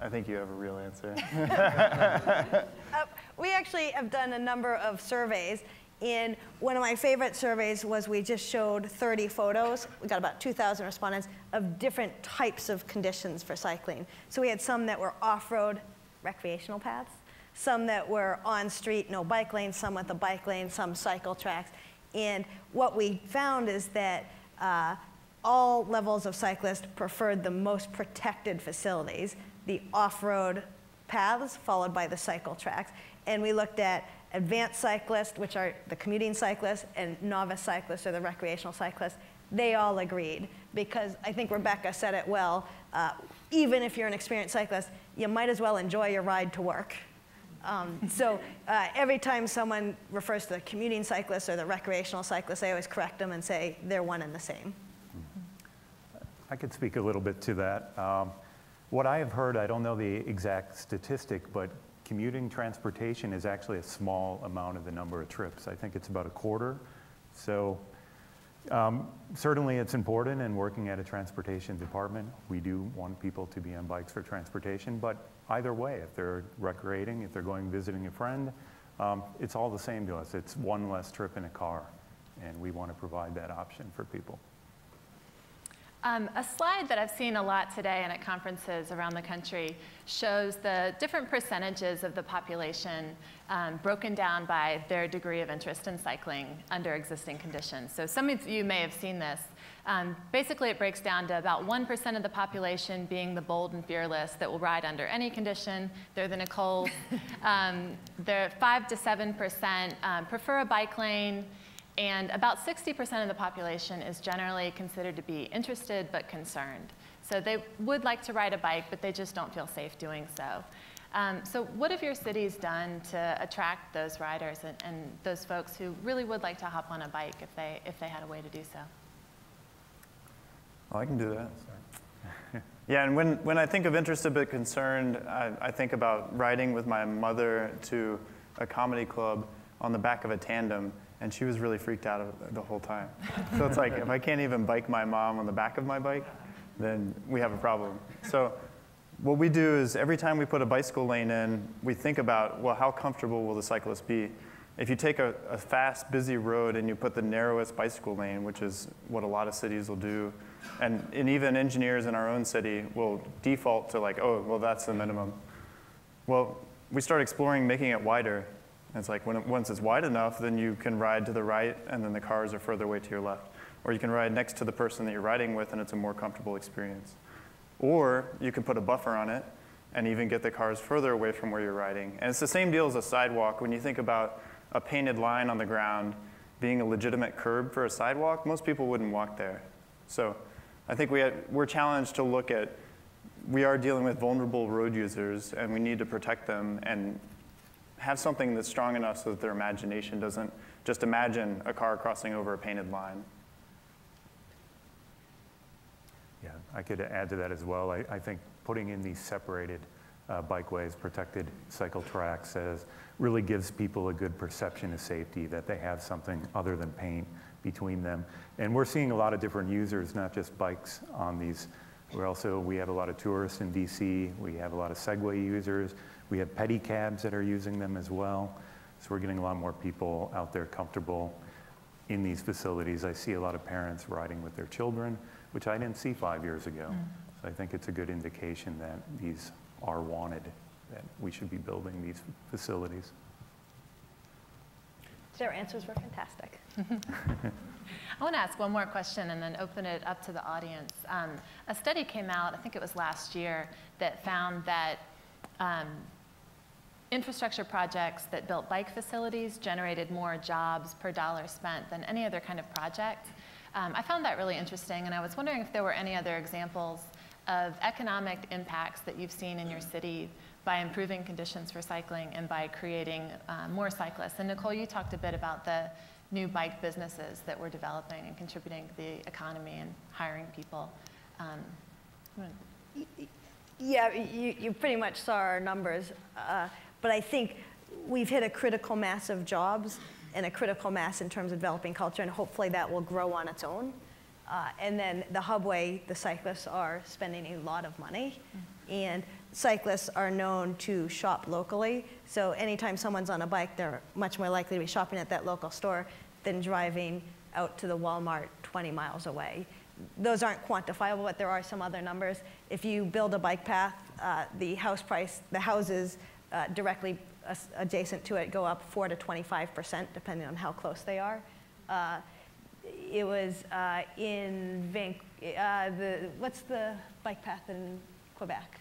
I think you have a real answer. uh, we actually have done a number of surveys. And one of my favorite surveys was we just showed 30 photos. We got about 2,000 respondents of different types of conditions for cycling. So we had some that were off-road recreational paths, some that were on street, no bike lanes, some with a bike lane, some cycle tracks. And what we found is that uh, all levels of cyclists preferred the most protected facilities, the off-road paths followed by the cycle tracks. And we looked at advanced cyclists, which are the commuting cyclists, and novice cyclists or the recreational cyclists. They all agreed because I think Rebecca said it well. Uh, even if you're an experienced cyclist, you might as well enjoy your ride to work. Um, so uh, every time someone refers to the commuting cyclist or the recreational cyclist, I always correct them and say they're one and the same. I could speak a little bit to that. Um, what I have heard, I don't know the exact statistic, but commuting transportation is actually a small amount of the number of trips. I think it's about a quarter. So um, certainly it's important and working at a transportation department. We do want people to be on bikes for transportation, but either way, if they're recreating, if they're going visiting a friend, um, it's all the same to us. It's one less trip in a car, and we want to provide that option for people. Um, a slide that I've seen a lot today and at conferences around the country shows the different percentages of the population um, broken down by their degree of interest in cycling under existing conditions. So some of you may have seen this. Um, basically, it breaks down to about 1% of the population being the bold and fearless that will ride under any condition. They're the Nicoles. um, they're 5 to 7% um, prefer a bike lane. And about 60% of the population is generally considered to be interested but concerned. So they would like to ride a bike, but they just don't feel safe doing so. Um, so what have your cities done to attract those riders and, and, those folks who really would like to hop on a bike if they, if they had a way to do so? Well, I can do that. yeah, and when, when I think of interested but concerned, I, I think about riding with my mother to a comedy club on the back of a tandem and she was really freaked out the whole time. So it's like, if I can't even bike my mom on the back of my bike, then we have a problem. So what we do is every time we put a bicycle lane in, we think about, well, how comfortable will the cyclist be? If you take a, a fast, busy road and you put the narrowest bicycle lane, which is what a lot of cities will do, and, and even engineers in our own city will default to like, oh, well, that's the minimum. Well, we start exploring making it wider it's like when it, once it's wide enough, then you can ride to the right and then the cars are further away to your left. Or you can ride next to the person that you're riding with and it's a more comfortable experience. Or you can put a buffer on it and even get the cars further away from where you're riding. And it's the same deal as a sidewalk. When you think about a painted line on the ground being a legitimate curb for a sidewalk, most people wouldn't walk there. So I think we had, we're challenged to look at we are dealing with vulnerable road users and we need to protect them and have something that's strong enough so that their imagination doesn't just imagine a car crossing over a painted line. Yeah, I could add to that as well. I, I think putting in these separated uh, bikeways, protected cycle tracks, says, really gives people a good perception of safety, that they have something other than paint between them. And we're seeing a lot of different users, not just bikes on these. We're also, we have a lot of tourists in DC. We have a lot of Segway users. We have pedicabs that are using them as well. So we're getting a lot more people out there comfortable in these facilities. I see a lot of parents riding with their children, which I didn't see five years ago. Mm. So I think it's a good indication that these are wanted, that we should be building these facilities. Their answers were fantastic. I want to ask one more question and then open it up to the audience. Um, a study came out, I think it was last year, that found that um, infrastructure projects that built bike facilities generated more jobs per dollar spent than any other kind of project. Um, I found that really interesting, and I was wondering if there were any other examples of economic impacts that you've seen in your city by improving conditions for cycling and by creating uh, more cyclists. And Nicole, you talked a bit about the new bike businesses that we're developing and contributing to the economy and hiring people. Um, Yeah, you, you pretty much saw our numbers, uh, but I think we've hit a critical mass of jobs and a critical mass in terms of developing culture, and hopefully that will grow on its own. Uh, and then the hubway, the cyclists are spending a lot of money, and cyclists are known to shop locally. So anytime someone's on a bike, they're much more likely to be shopping at that local store than driving out to the Walmart 20 miles away. Those aren't quantifiable, but there are some other numbers. If you build a bike path, uh, the house price, the houses uh, directly adjacent to it go up 4 to 25 percent, depending on how close they are. Uh, it was uh, in Van, uh, the, what's the bike path in Quebec?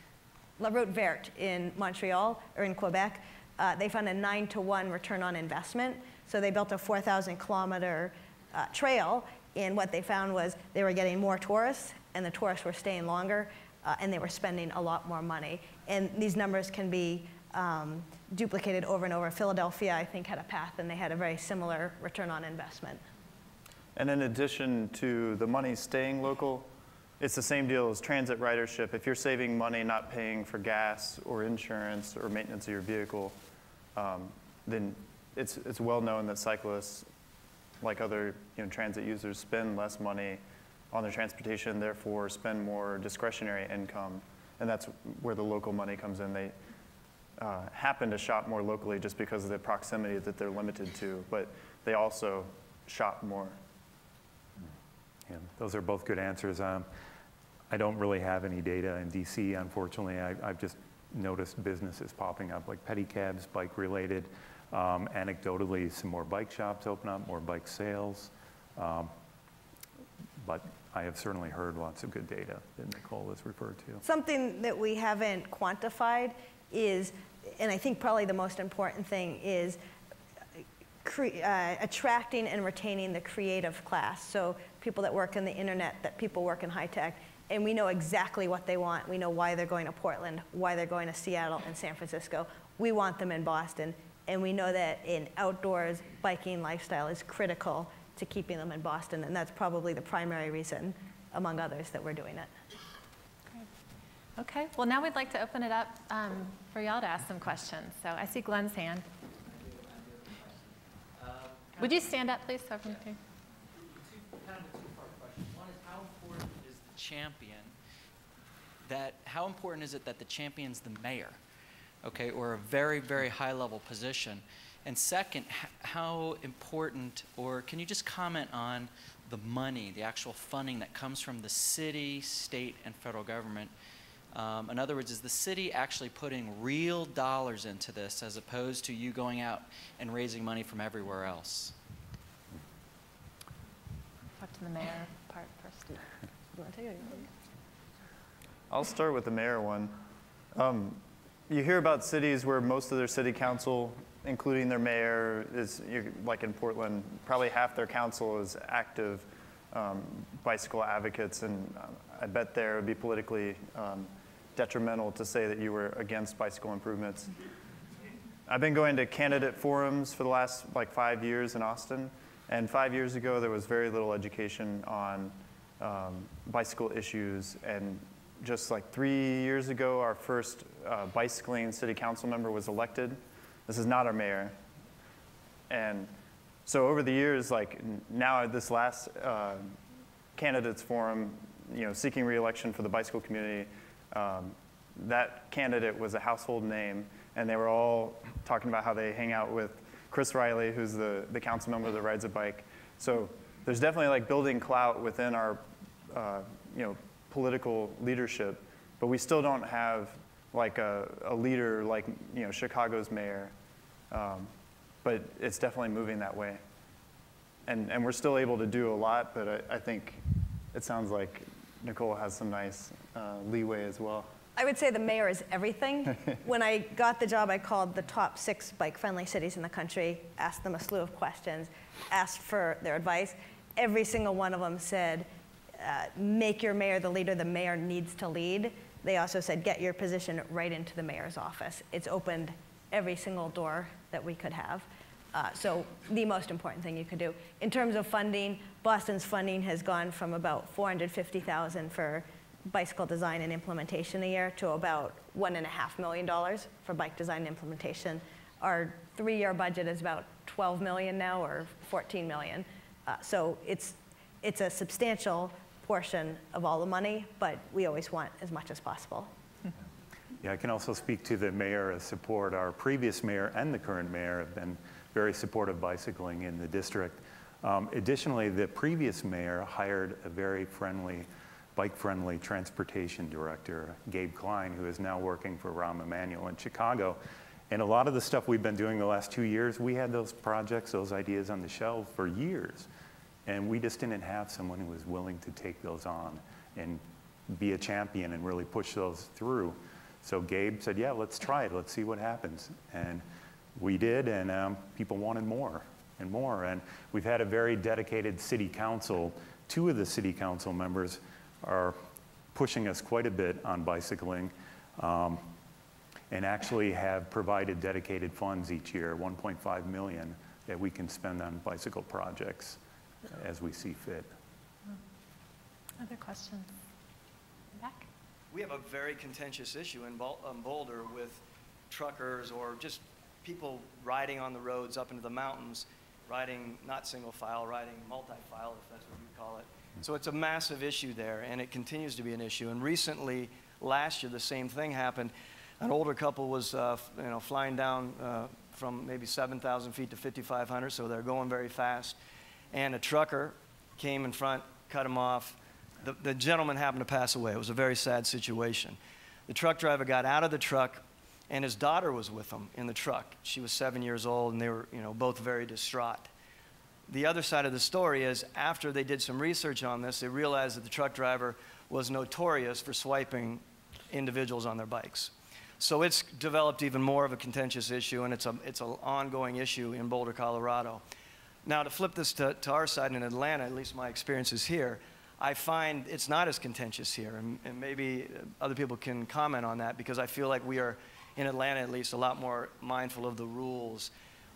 La Route Verte in Montreal, or in Quebec. Uh, they found a nine to one return on investment. So they built a 4,000 kilometer uh, trail, and what they found was they were getting more tourists, and the tourists were staying longer, and they were spending a lot more money. And these numbers can be um, duplicated over and over. Philadelphia, I think, had a path, and they had a very similar return on investment. And in addition to the money staying local, it's the same deal as transit ridership. If you're saving money not paying for gas or insurance or maintenance of your vehicle, um, then it's, it's well known that cyclists, like other you know, transit users, spend less money on their transportation, therefore spend more discretionary income. And that's where the local money comes in. They uh, happen to shop more locally just because of the proximity that they're limited to, but they also shop more. Yeah, those are both good answers. Um, I don't really have any data in DC, unfortunately. I, I've just noticed businesses popping up, like pedicabs, bike-related. Um, anecdotally, some more bike shops open up, more bike sales. Um, but I have certainly heard lots of good data that Nicole has referred to. Something that we haven't quantified is, and I think probably the most important thing is cre- uh, attracting and retaining the creative class. So people that work in the internet, that people work in high tech, and we know exactly what they want. We know why they're going to Portland, why they're going to Seattle and San Francisco. We want them in Boston, and we know that an outdoors biking lifestyle is critical to keeping them in Boston, and that's probably the primary reason, among others, that we're doing it. Okay, well, now we'd like to open it up um, for y'all to ask some questions. So I see Glenn's hand. Would you stand up, please, so can? two. One is how important is the champion that, how important is it that the champion's the mayor, okay, or a very, very high-level position? And second, how important, or can you just comment on the money, the actual funding that comes from the city, state, and federal government? Um, in other words, is the city actually putting real dollars into this as opposed to you going out and raising money from everywhere else? Talk to the mayor part first. I'll start with the mayor one. Um, you hear about cities where most of their city council, including their mayor, is you, like in Portland, probably half their council is active um, bicycle advocates, and uh, I bet there would be politically um, detrimental to say that you were against bicycle improvements. I've been going to candidate forums for the last like five years in Austin, and five years ago there was very little education on um, bicycle issues. And just like three years ago, our first uh, bicycling city council member was elected. This is not our mayor. And so over the years, like now this last uh, candidates forum, you know, seeking reelection for the bicycle community, um, that candidate was a household name, and they were all talking about how they hang out with Chris Riley, who's the, the council member that rides a bike. So there's definitely like building clout within our, uh, you know, political leadership, but we still don't have like a, a leader like, you know, Chicago's mayor. Um, but it's definitely moving that way. And, and we're still able to do a lot, but I, I think it sounds like Nicole has some nice uh, leeway as well. I would say the mayor is everything. when I got the job, I called the top six bike friendly cities in the country, asked them a slew of questions, asked for their advice. Every single one of them said, uh, make your mayor the leader the mayor needs to lead. They also said, get your position right into the mayor's office. It's opened every single door that we could have. Uh, so the most important thing you could do. In terms of funding, Boston's funding has gone from about 450,000 for bicycle design and implementation a year to about one and a half million dollars for bike design and implementation. Our three-year budget is about 12 million now or 14 million. Uh, so it's, it's a substantial portion of all the money, but we always want as much as possible. Yeah, I can also speak to the mayor's support. Our previous mayor and the current mayor have been very supportive of bicycling in the district. Um, additionally, the previous mayor hired a very friendly, bike-friendly transportation director, Gabe Klein, who is now working for Rahm Emanuel in Chicago. And a lot of the stuff we've been doing the last two years, we had those projects, those ideas on the shelf for years. And we just didn't have someone who was willing to take those on and be a champion and really push those through. So Gabe said, yeah, let's try it. Let's see what happens. And we did, and um, people wanted more and more. And we've had a very dedicated city council. Two of the city council members are pushing us quite a bit on bicycling um, and actually have provided dedicated funds each year, 1.5 million, that we can spend on bicycle projects as we see fit. Other questions? Back? We have a very contentious issue in um, Boulder with truckers or just people riding on the roads up into the mountains, riding not single file, riding multi-file, if that's what you call it. So it's a massive issue there, and it continues to be an issue. And recently, last year, the same thing happened. An older couple was, uh, you know, flying down uh, from maybe 7,000 feet to 5,500, so they're going very fast. And a trucker came in front, cut him off. The, the gentleman happened to pass away. It was a very sad situation. The truck driver got out of the truck, and his daughter was with him in the truck. She was seven years old, and they were, you know, both very distraught. The other side of the story is after they did some research on this, they realized that the truck driver was notorious for swiping individuals on their bikes. So it's developed even more of a contentious issue, and it's an it's a ongoing issue in Boulder, Colorado. Now, to flip this to, to our side in Atlanta, at least my experience is here, I find it's not as contentious here. And, and maybe other people can comment on that because I feel like we are, in Atlanta at least, a lot more mindful of the rules.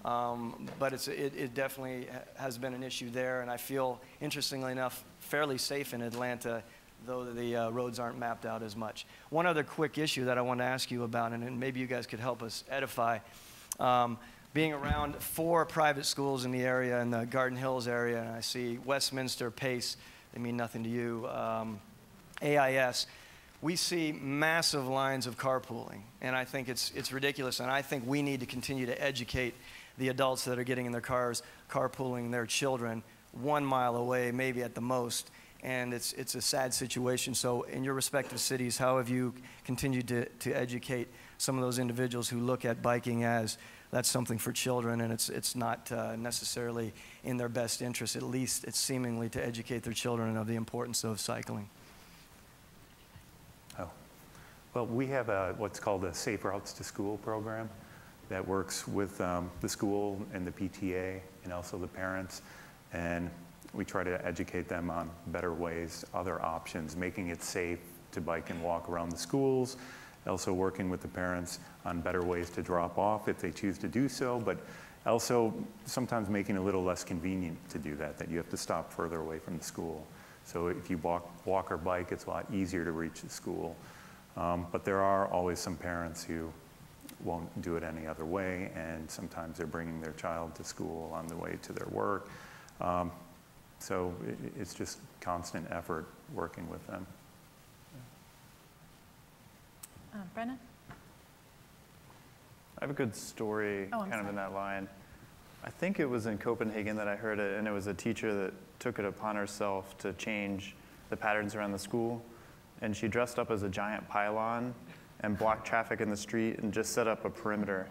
Um, but it's, it, it definitely has been an issue there. And I feel, interestingly enough, fairly safe in Atlanta, though the uh, roads aren't mapped out as much. One other quick issue that I want to ask you about, and, and maybe you guys could help us edify. Um, being around four private schools in the area, in the Garden Hills area, and I see Westminster, Pace, they mean nothing to you, um, AIS, we see massive lines of carpooling, and I think it's, it's ridiculous, and I think we need to continue to educate the adults that are getting in their cars, carpooling their children one mile away, maybe at the most, and it's, it's a sad situation. So in your respective cities, how have you continued to, to educate some of those individuals who look at biking as that's something for children and it's, it's not uh, necessarily in their best interest. At least it's seemingly to educate their children of the importance of cycling. Oh. Well, we have a, what's called a Safe Routes to School program that works with um, the school and the PTA and also the parents. And we try to educate them on better ways, other options, making it safe to bike and walk around the schools. Also working with the parents on better ways to drop off if they choose to do so, but also sometimes making it a little less convenient to do that, that you have to stop further away from the school. So if you walk, walk or bike, it's a lot easier to reach the school. Um, but there are always some parents who won't do it any other way, and sometimes they're bringing their child to school on the way to their work. Um, so it, it's just constant effort working with them. Uh, Brennan? I have a good story Oh, I'm kind of in that line. I think it was in Copenhagen that I heard it, and it was a teacher that took it upon herself to change the patterns around the school. And she dressed up as a giant pylon and block traffic in the street and just set up a perimeter.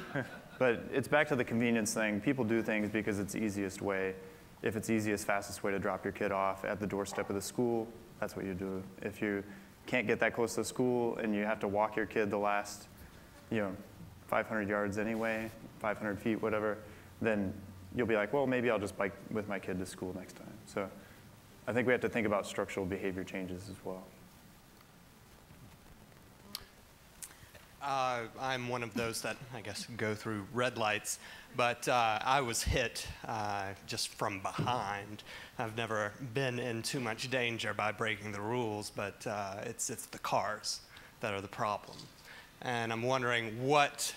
but it's back to the convenience thing. People do things because it's the easiest way. If it's easiest, fastest way to drop your kid off at the doorstep of the school, that's what you do. If you can't get that close to school and you have to walk your kid the last, you know, 500 yards anyway, 500 feet, whatever, then you'll be like, well, maybe I'll just bike with my kid to school next time. So I think we have to think about structural behavior changes as well. Uh, I'm one of those that I guess go through red lights, but uh, I was hit uh, just from behind. I've never been in too much danger by breaking the rules, but uh, it's it's the cars that are the problem, and I'm wondering what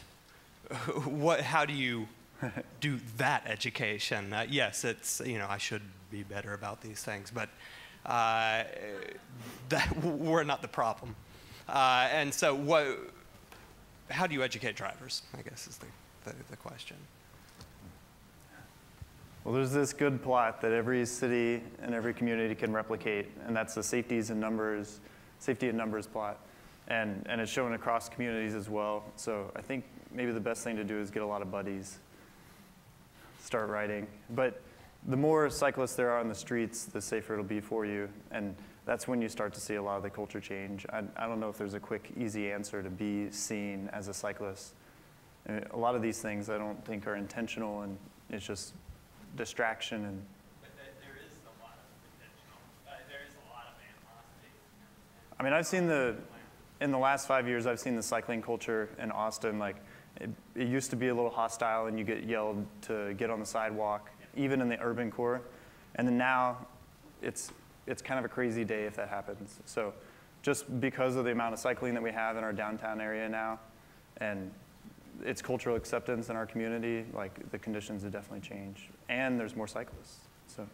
what how do you do that education? Uh, yes, it's you know I should be better about these things, but uh, that we're not the problem. Uh, and so what how do you educate drivers? I guess is the, the, the, question. Well, there's this good plot that every city and every community can replicate, and that's the safeties and numbers, safety and numbers plot. And, and it's shown across communities as well. So I think maybe the best thing to do is get a lot of buddies, start riding. But the more cyclists there are on the streets, the safer it'll be for you. And that's when you start to see a lot of the culture change. I, I don't know if there's a quick, easy answer to be seen as a cyclist. A lot of these things I don't think are intentional, and it's just distraction and. There is a lot of intentional. Uh, there is a lot of animosity. I mean, I've seen the in the last five years, I've seen the cycling culture in Austin. Like, it, it used to be a little hostile, and you get yelled to get on the sidewalk, even in the urban core, and then now, it's it's kind of a crazy day if that happens. So just because of the amount of cycling that we have in our downtown area now and its cultural acceptance in our community, like the conditions have definitely changed. And there's more cyclists. So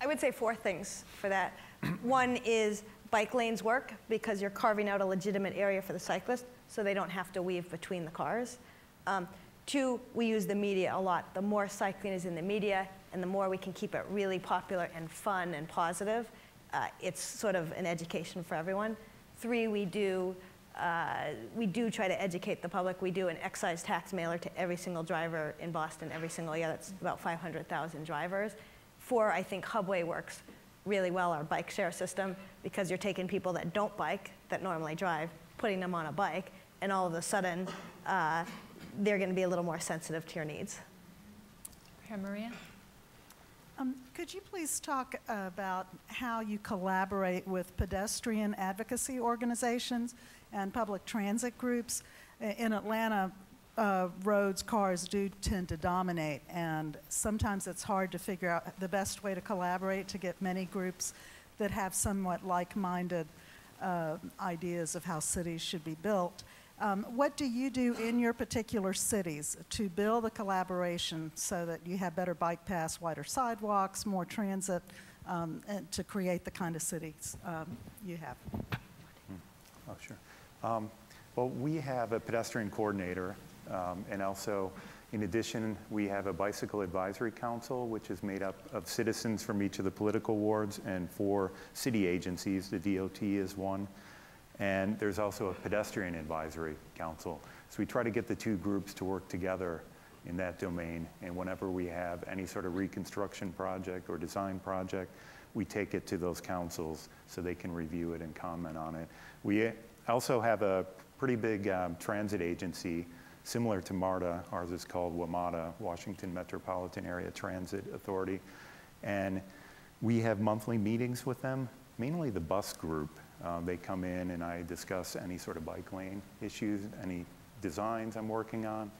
I would say four things for that. One is bike lanes work because you're carving out a legitimate area for the cyclist so they don't have to weave between the cars. Um, two, we use the media a lot. The more cycling is in the media, and the more we can keep it really popular and fun and positive, uh, it's sort of an education for everyone. Three, we do, uh, we do try to educate the public. We do an excise tax mailer to every single driver in Boston every single year. That's about 500,000 drivers. Four, I think Hubway works really well, our bike share system, because you're taking people that don't bike, that normally drive, putting them on a bike, and all of a sudden, uh, they're going to be a little more sensitive to your needs. Maria. Um, could you please talk about how you collaborate with pedestrian advocacy organizations and public transit groups? In Atlanta, uh, roads, cars do tend to dominate, and sometimes it's hard to figure out the best way to collaborate to get many groups that have somewhat like minded uh, ideas of how cities should be built. Um, what do you do in your particular cities to build a collaboration so that you have better bike paths, wider sidewalks, more transit, um, and to create the kind of cities um, you have? Oh, sure. Um, well, we have a pedestrian coordinator, um, and also, in addition, we have a bicycle advisory council, which is made up of citizens from each of the political wards and four city agencies. The DOT is one. And there's also a pedestrian advisory council. So we try to get the two groups to work together in that domain. And whenever we have any sort of reconstruction project or design project, we take it to those councils so they can review it and comment on it. We also have a pretty big um, transit agency similar to MARTA. Ours is called WMATA, Washington Metropolitan Area Transit Authority. And we have monthly meetings with them, mainly the bus group. Uh, they come in and I discuss any sort of bike lane issues, any designs I'm working on.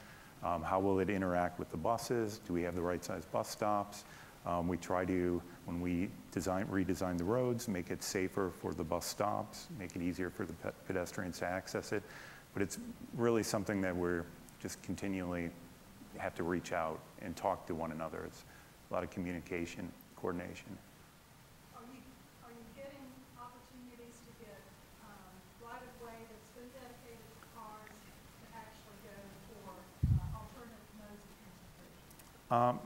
Um, how will it interact with the buses? Do we have the right size bus stops? Um, we try to, when we design, redesign the roads, make it safer for the bus stops, make it easier for the pe pedestrians to access it. But it's really something that we're just continually have to reach out and talk to one another. It's a lot of communication, coordination. Um,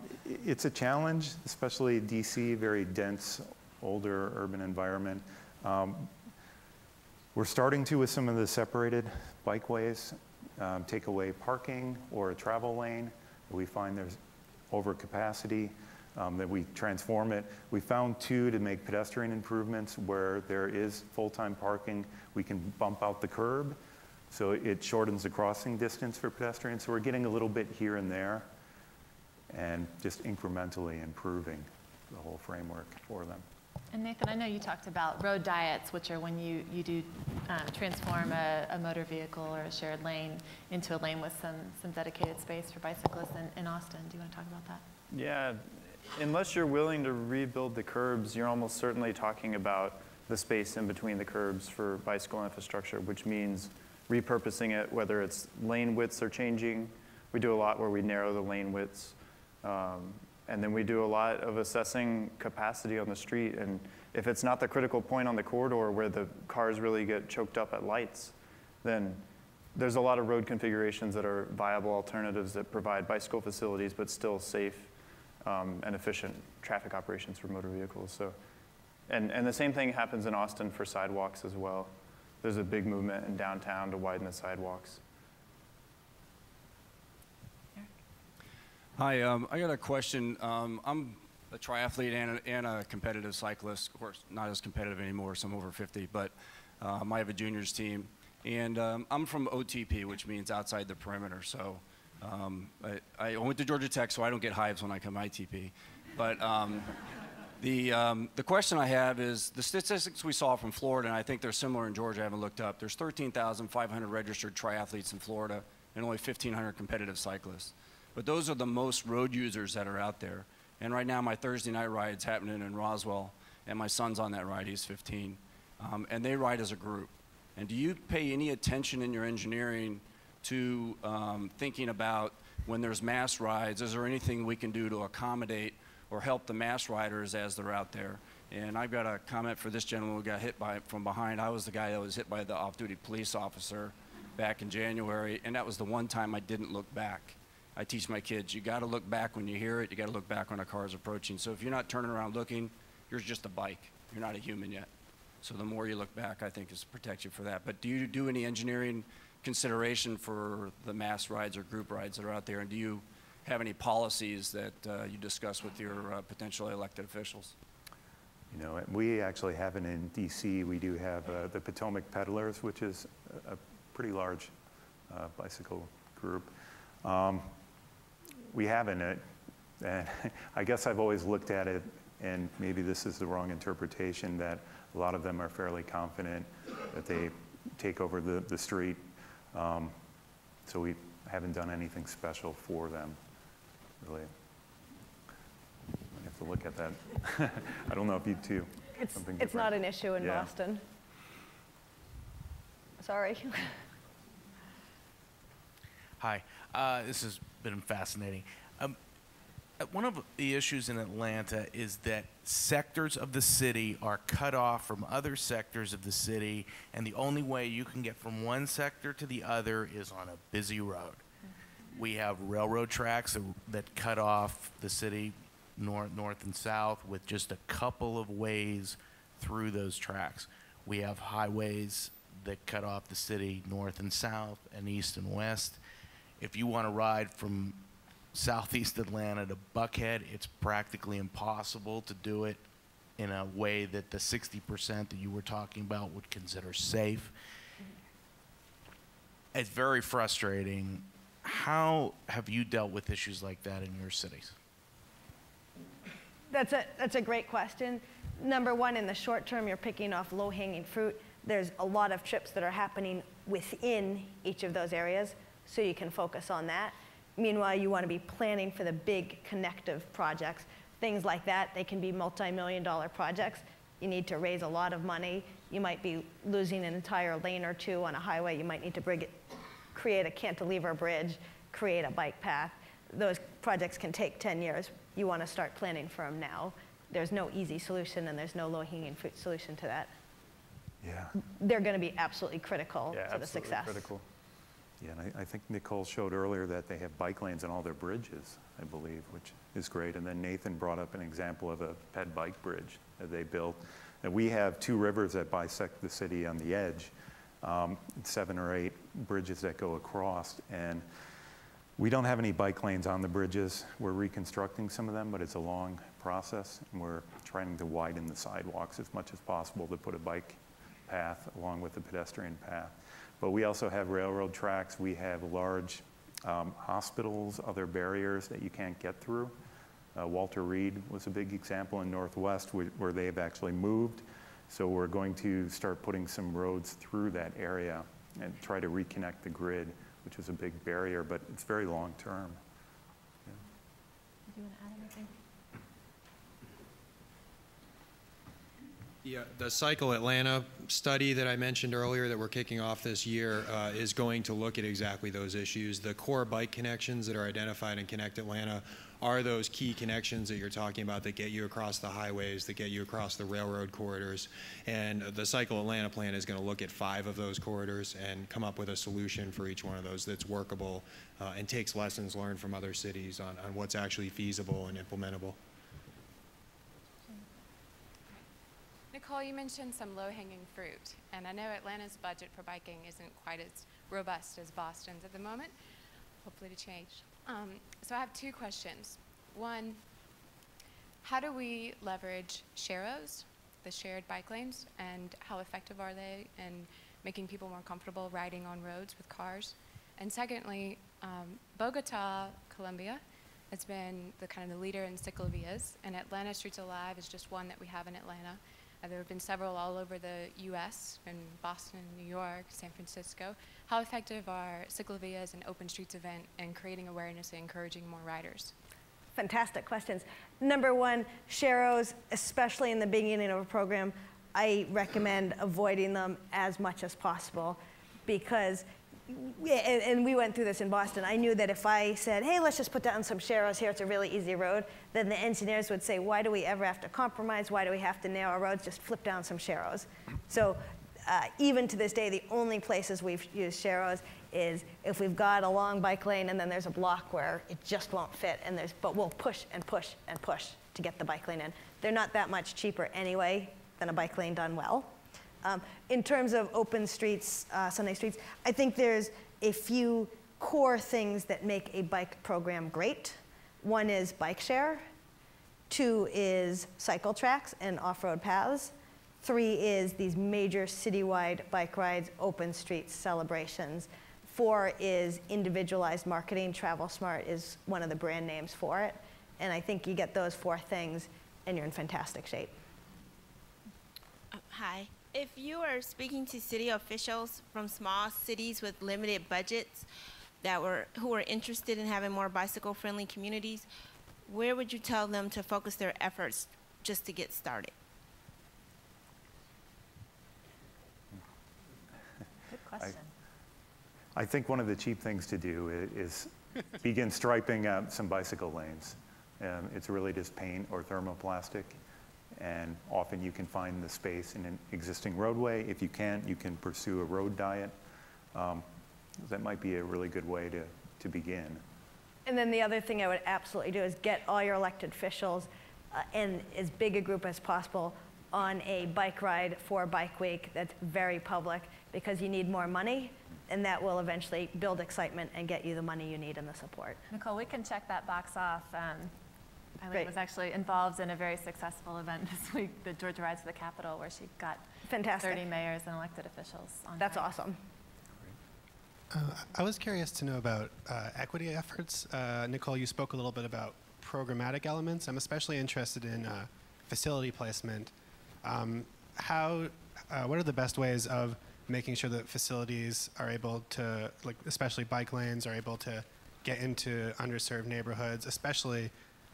it's a challenge, especially DC, very dense, older urban environment. Um, we're starting to with some of the separated bikeways, um, take away parking or a travel lane. We find there's overcapacity, um, that we transform it. We found two to make pedestrian improvements where there is full-time parking. We can bump out the curb, so it shortens the crossing distance for pedestrians. So we're getting a little bit here and there and just incrementally improving the whole framework for them. And Nathan, I know you talked about road diets, which are when you, you do um, transform a, a motor vehicle or a shared lane into a lane with some, some dedicated space for bicyclists in, in Austin. Do you want to talk about that? Yeah, unless you're willing to rebuild the curbs, you're almost certainly talking about the space in between the curbs for bicycle infrastructure, which means repurposing it, whether it's lane widths are changing. We do a lot where we narrow the lane widths. Um, and then we do a lot of assessing capacity on the street. And if it's not the critical point on the corridor where the cars really get choked up at lights, then there's a lot of road configurations that are viable alternatives that provide bicycle facilities but still safe um, and efficient traffic operations for motor vehicles. So, and, and the same thing happens in Austin for sidewalks as well. There's a big movement in downtown to widen the sidewalks. Hi, um, I got a question. Um, I'm a triathlete and a, and a competitive cyclist. Of course, not as competitive anymore, so I'm over 50, but um, I have a juniors team. And um, I'm from OTP, which means outside the perimeter. So um, I, I, went to Georgia Tech, so I don't get hives when I come ITP. But um, the, the question I have is the statistics we saw from Florida, and I think they're similar in Georgia, I haven't looked up. There's 13,500 registered triathletes in Florida and only 1,500 competitive cyclists. But those are the most road users that are out there. And right now, my Thursday night ride is happening in Roswell, and my son's on that ride. He's 15. Um, and they ride as a group. And do you pay any attention in your engineering to um, thinking about when there's mass rides, is there anything we can do to accommodate or help the mass riders as they're out there? And I've got a comment for this gentleman who got hit by from behind. I was the guy that was hit by the off-duty police officer back in January, and that was the one time I didn't look back. I teach my kids, you got to look back when you hear it. You got to look back when a car is approaching. So if you're not turning around looking, you're just a bike. You're not a human yet. So the more you look back, I think, is to protect you for that. But do you do any engineering consideration for the mass rides or group rides that are out there? And do you have any policies that uh, you discuss with your uh, potentially elected officials? You know, we actually have it in DC. We do have uh, the Potomac Pedalers, which is a, pretty large uh, bicycle group. Um, we have in it, and I guess I've always looked at it, and maybe this is the wrong interpretation, that a lot of them are fairly confident that they take over the, the street. Um, so we haven't done anything special for them, really. I have to look at that. I don't know if you too. It's, it's not an issue in yeah. Boston. Sorry. Hi, uh, this has been fascinating. Um, uh, one of the issues in Atlanta is that sectors of the city are cut off from other sectors of the city, and the only way you can get from one sector to the other is on a busy road. We have railroad tracks that, that cut off the city north, north and south with just a couple of ways through those tracks. We have highways that cut off the city north and south and east and west. If you want to ride from southeast Atlanta to Buckhead, it's practically impossible to do it in a way that the 60% that you were talking about would consider safe. It's very frustrating. How have you dealt with issues like that in your cities? That's a, that's a great question. Number one, in the short term, you're picking off low hanging fruit. There's a lot of trips that are happening within each of those areas, so you can focus on that. Meanwhile, you want to be planning for the big connective projects. Things like that, they can be multi-million dollar projects. You need to raise a lot of money. You might be losing an entire lane or two on a highway. You might need to it, create a cantilever bridge, create a bike path. Those projects can take 10 years. You want to start planning for them now. There's no easy solution and there's no low-hanging fruit solution to that. Yeah. They're going to be absolutely critical yeah, to absolutely the success. critical. Yeah, and I, I, think Nicole showed earlier that they have bike lanes on all their bridges, I believe, which is great. And then Nathan brought up an example of a ped bike bridge that they built. And we have two rivers that bisect the city on the edge, um, seven or eight bridges that go across. And we don't have any bike lanes on the bridges. We're reconstructing some of them, but it's a long process. And we're trying to widen the sidewalks as much as possible to put a bike path along with the pedestrian path. But we also have railroad tracks. We have large um, hospitals, other barriers that you can't get through. Uh, Walter Reed was a big example in Northwest where, where they've actually moved. So we're going to start putting some roads through that area and try to reconnect the grid, which is a big barrier, but it's very long term. Do you want to add anything? Yeah, the Cycle Atlanta study that I mentioned earlier that we're kicking off this year uh, is going to look at exactly those issues. The core bike connections that are identified in Connect Atlanta are those key connections that you're talking about that get you across the highways, that get you across the railroad corridors. And the Cycle Atlanta plan is going to look at five of those corridors and come up with a solution for each one of those that's workable uh, and takes lessons learned from other cities on, on what's actually feasible and implementable. Nicole, you mentioned some low-hanging fruit, and I know Atlanta's budget for biking isn't quite as robust as Boston's at the moment. Hopefully to change. Um, so I have two questions. One, how do we leverage Sharrows, the shared bike lanes, and how effective are they in making people more comfortable riding on roads with cars? And secondly, um, Bogota, Colombia, has been the kind of the leader in ciclovias, and Atlanta Streets Alive is just one that we have in Atlanta. Uh, there have been several all over the U.S., in Boston, New York, San Francisco. How effective are Ciclovias and Open Streets event in creating awareness and encouraging more riders? Fantastic questions. Number one, Sharrows, especially in the beginning of a program, I recommend avoiding them as much as possible because and, and, we went through this in Boston. I knew that if I said, hey, let's just put down some sharrows here, it's a really easy road, then the engineers would say, why do we ever have to compromise? Why do we have to narrow roads? Just flip down some sharrows. So uh, even to this day, the only places we've used sharrows is if we've got a long bike lane and then there's a block where it just won't fit, and there's, but we'll push and push and push to get the bike lane in. They're not that much cheaper anyway than a bike lane done well. Um, in terms of open streets, uh, Sunday streets, I think there's a few core things that make a bike program great. One is bike share. Two is cycle tracks and off-road paths. Three is these major citywide bike rides, open streets celebrations. Four is individualized marketing. Travel Smart is one of the brand names for it. And I think you get those four things and you're in fantastic shape. Uh, hi. If you are speaking to city officials from small cities with limited budgets that were who are interested in having more bicycle-friendly communities, where would you tell them to focus their efforts just to get started? Good question. I, I think one of the cheap things to do is, begin striping uh, some bicycle lanes. Um, it's really just paint or thermoplastic and often you can find the space in an existing roadway. If you can't, you can pursue a road diet. Um, that might be a really good way to, to begin. And then the other thing I would absolutely do is get all your elected officials uh, in as big a group as possible on a bike ride for Bike Week that's very public because you need more money and that will eventually build excitement and get you the money you need and the support. Nicole, we can check that box off. Um, Eileen Great. was actually involved in a very successful event this week, the Georgia Rides to the Capitol, where she got Fantastic. 30 mayors and elected officials on That's ride. awesome. Uh, I was curious to know about uh, equity efforts. Uh, Nicole, you spoke a little bit about programmatic elements. I'm especially interested in uh, facility placement. Um, how, uh, what are the best ways of making sure that facilities are able to, like especially bike lanes, are able to get into underserved neighborhoods, especially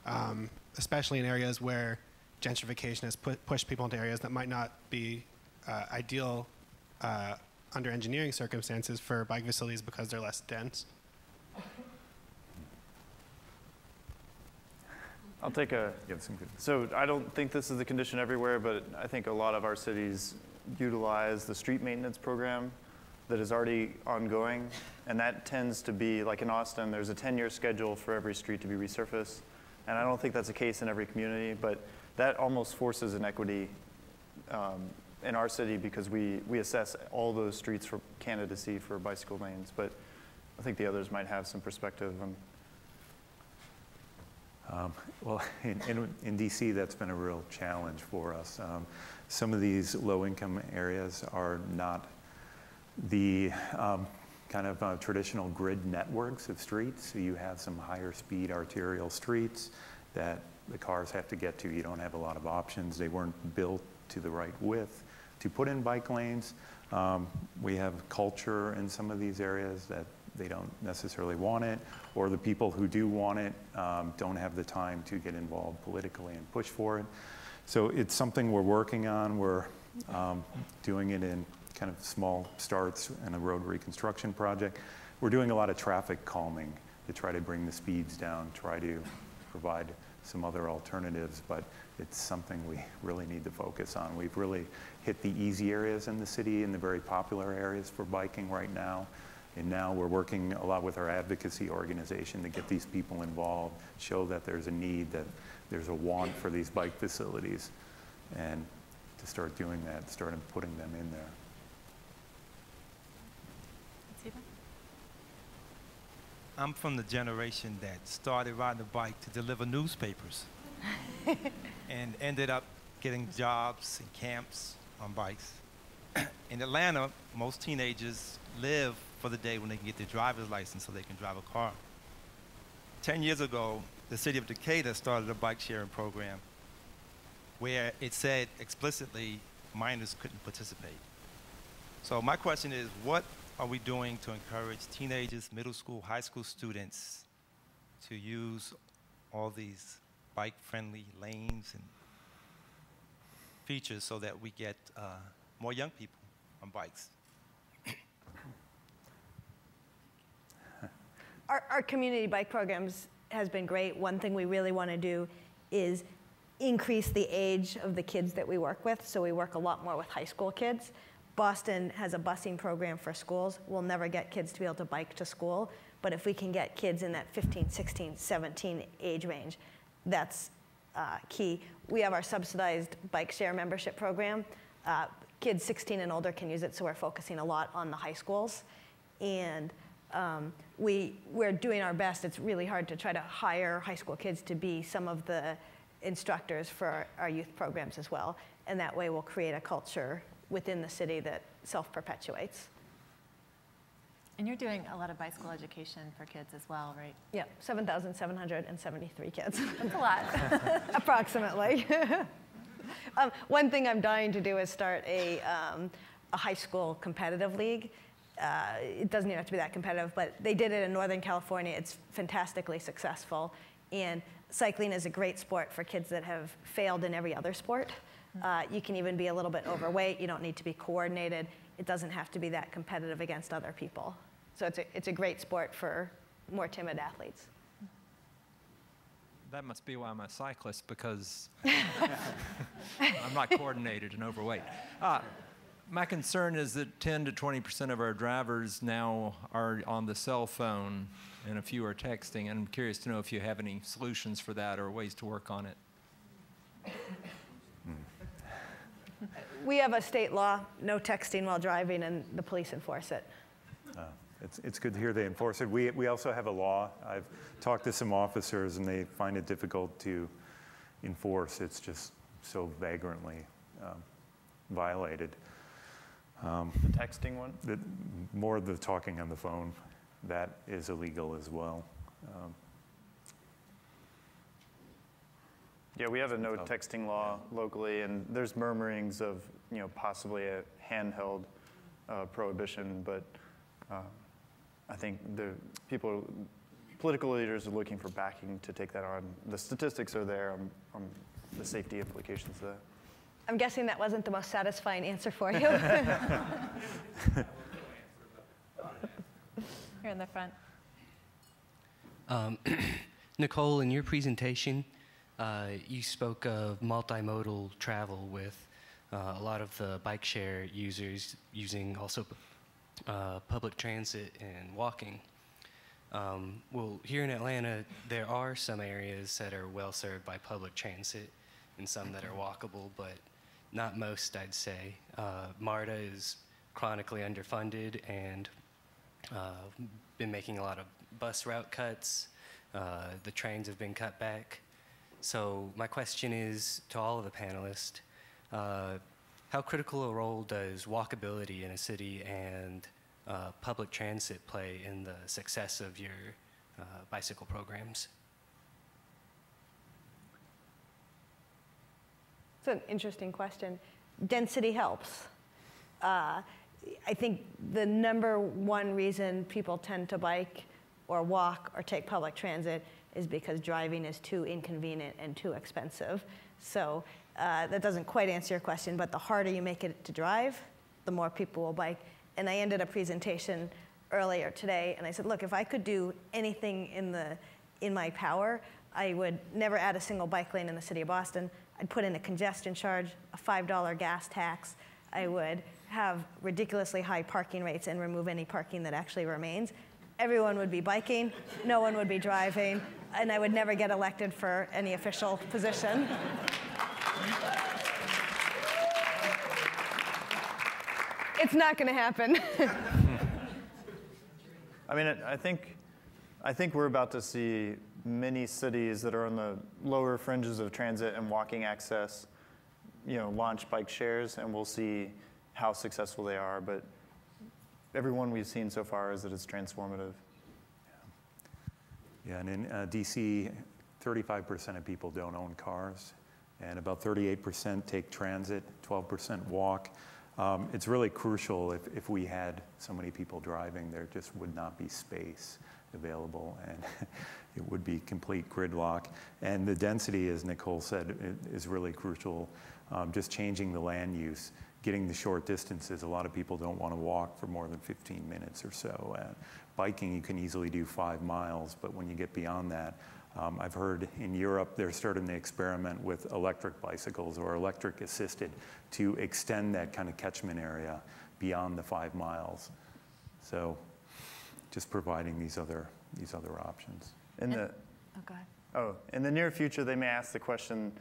um, especially in areas where gentrification has put, pushed people into areas that might not be uh, ideal uh, under engineering circumstances for bike facilities because they're less dense. I'll take a. So I don't think this is the condition everywhere, but I think a lot of our cities utilize the street maintenance program that is already ongoing, and that tends to be like in Austin. There's a 10-year schedule for every street to be resurfaced, and I don't think that's the case in every community, but that almost forces inequity um, in our city because we, we assess all those streets for candidacy for bicycle lanes. But I think the others might have some perspective on. Um, well, in, in, in, DC, that's been a real challenge for us. Um, some of these low-income areas are not the um, kind of uh, traditional grid networks of streets. So you have some higher speed arterial streets that the cars have to get to. You don't have a lot of options. They weren't built to the right width to put in bike lanes. Um, we have culture in some of these areas that they don't necessarily want it, or the people who do want it um, don't have the time to get involved politically and push for it. So it's something we're working on. We're um, doing it in kind of small starts in a road reconstruction project. We're doing a lot of traffic calming to try to bring the speeds down, try to provide some other alternatives, but it's something we really need to focus on. We've really hit the easy areas in the city and the very popular areas for biking right now. And now we're working a lot with our advocacy organization to get these people involved, show that there's a need, that there's a want for these bike facilities, and to start doing that, start putting them in there. I'm from the generation that started riding a bike to deliver newspapers and ended up getting jobs and camps on bikes. In Atlanta, most teenagers live for the day when they can get their driver's license so they can drive a car. Ten years ago, the city of Decatur started a bike sharing program where it said explicitly minors couldn't participate. So my question is, what are we doing to encourage teenagers, middle school, high school students to use all these bike-friendly lanes and features so that we get uh, more young people on bikes? Our, our community bike programs has been great. One thing we really want to do is increase the age of the kids that we work with. So we work a lot more with high school kids. Boston has a busing program for schools. We'll never get kids to be able to bike to school, but if we can get kids in that 15, 16, 17 age range, that's uh, key. We have our subsidized bike share membership program. Uh, kids 16 and older can use it, so we're focusing a lot on the high schools. And um, we, we're doing our best. It's really hard to try to hire high school kids to be some of the instructors for our, our youth programs as well. And that way we'll create a culture within the city that self-perpetuates. And you're doing a lot of bicycle education for kids as well, right? Yeah, 7,773 kids. That's a lot. Approximately. um, one thing I'm dying to do is start a, um, a high school competitive league. Uh, it doesn't even have to be that competitive, but they did it in Northern California. It's fantastically successful. And cycling is a great sport for kids that have failed in every other sport. Uh, you can even be a little bit overweight. You don't need to be coordinated. It doesn't have to be that competitive against other people. So it's a, it's a great sport for more timid athletes. That must be why I'm a cyclist because I'm not coordinated and overweight. Uh, my concern is that 10 to 20 percent of our drivers now are on the cell phone and a few are texting. And I'm curious to know if you have any solutions for that or ways to work on it. We have a state law, no texting while driving, and the police enforce it. Uh, it's, it's good to hear they enforce it. We, we also have a law. I've talked to some officers, and they find it difficult to enforce. It's just so vagrantly um, violated. Um, the texting one? The, more the talking on the phone. That is illegal as well. Um, Yeah, we have a no texting law locally, and there's murmurings of, you know, possibly a handheld uh, prohibition, but uh, I think the people, political leaders are looking for backing to take that on. The statistics are there on, on the safety implications of that. I'm guessing that wasn't the most satisfying answer for you. You're in the front. Um, Nicole, in your presentation, uh, you spoke of multimodal travel with uh, a lot of the bike share users using also uh, public transit and walking. Um, well, here in Atlanta, there are some areas that are well served by public transit and some that are walkable, but not most, I'd say. Uh, MARTA is chronically underfunded and uh, been making a lot of bus route cuts. The trains have been cut back. So my question is to all of the panelists, uh, how critical a role does walkability in a city and uh, public transit play in the success of your uh, bicycle programs? It's an interesting question. Density helps. Uh, I think the number one reason people tend to bike or walk or take public transit is because driving is too inconvenient and too expensive. So uh, that doesn't quite answer your question, but the harder you make it to drive, the more people will bike. And I ended a presentation earlier today, and I said, look, if I could do anything in, the, in my power, I would never add a single bike lane in the city of Boston. I'd put in a congestion charge, a $5 gas tax. I would have ridiculously high parking rates and remove any parking that actually remains. Everyone would be biking, no one would be driving, and I would never get elected for any official position. it's not going to happen. I mean, I think, I think we're about to see many cities that are on the lower fringes of transit and walking access, you know, launch bike shares, and we'll see how successful they are. But everyone we've seen so far is that it's transformative. Yeah, and in uh, DC, 35% of people don't own cars, and about 38% take transit, 12% walk. Um, it's really crucial if, if we had so many people driving, there just would not be space available, and it would be complete gridlock. And the density, as Nicole said, is really crucial. Um, just changing the land use, getting the short distances. A lot of people don't want to walk for more than 15 minutes or so. Uh, biking, you can easily do five miles, but when you get beyond that, um, I've heard in Europe they're starting to experiment with electric bicycles or electric assisted to extend that kind of catchment area beyond the five miles. So just providing these other, these other options. In the, Oh, go ahead. oh, in the near future, they may ask the question,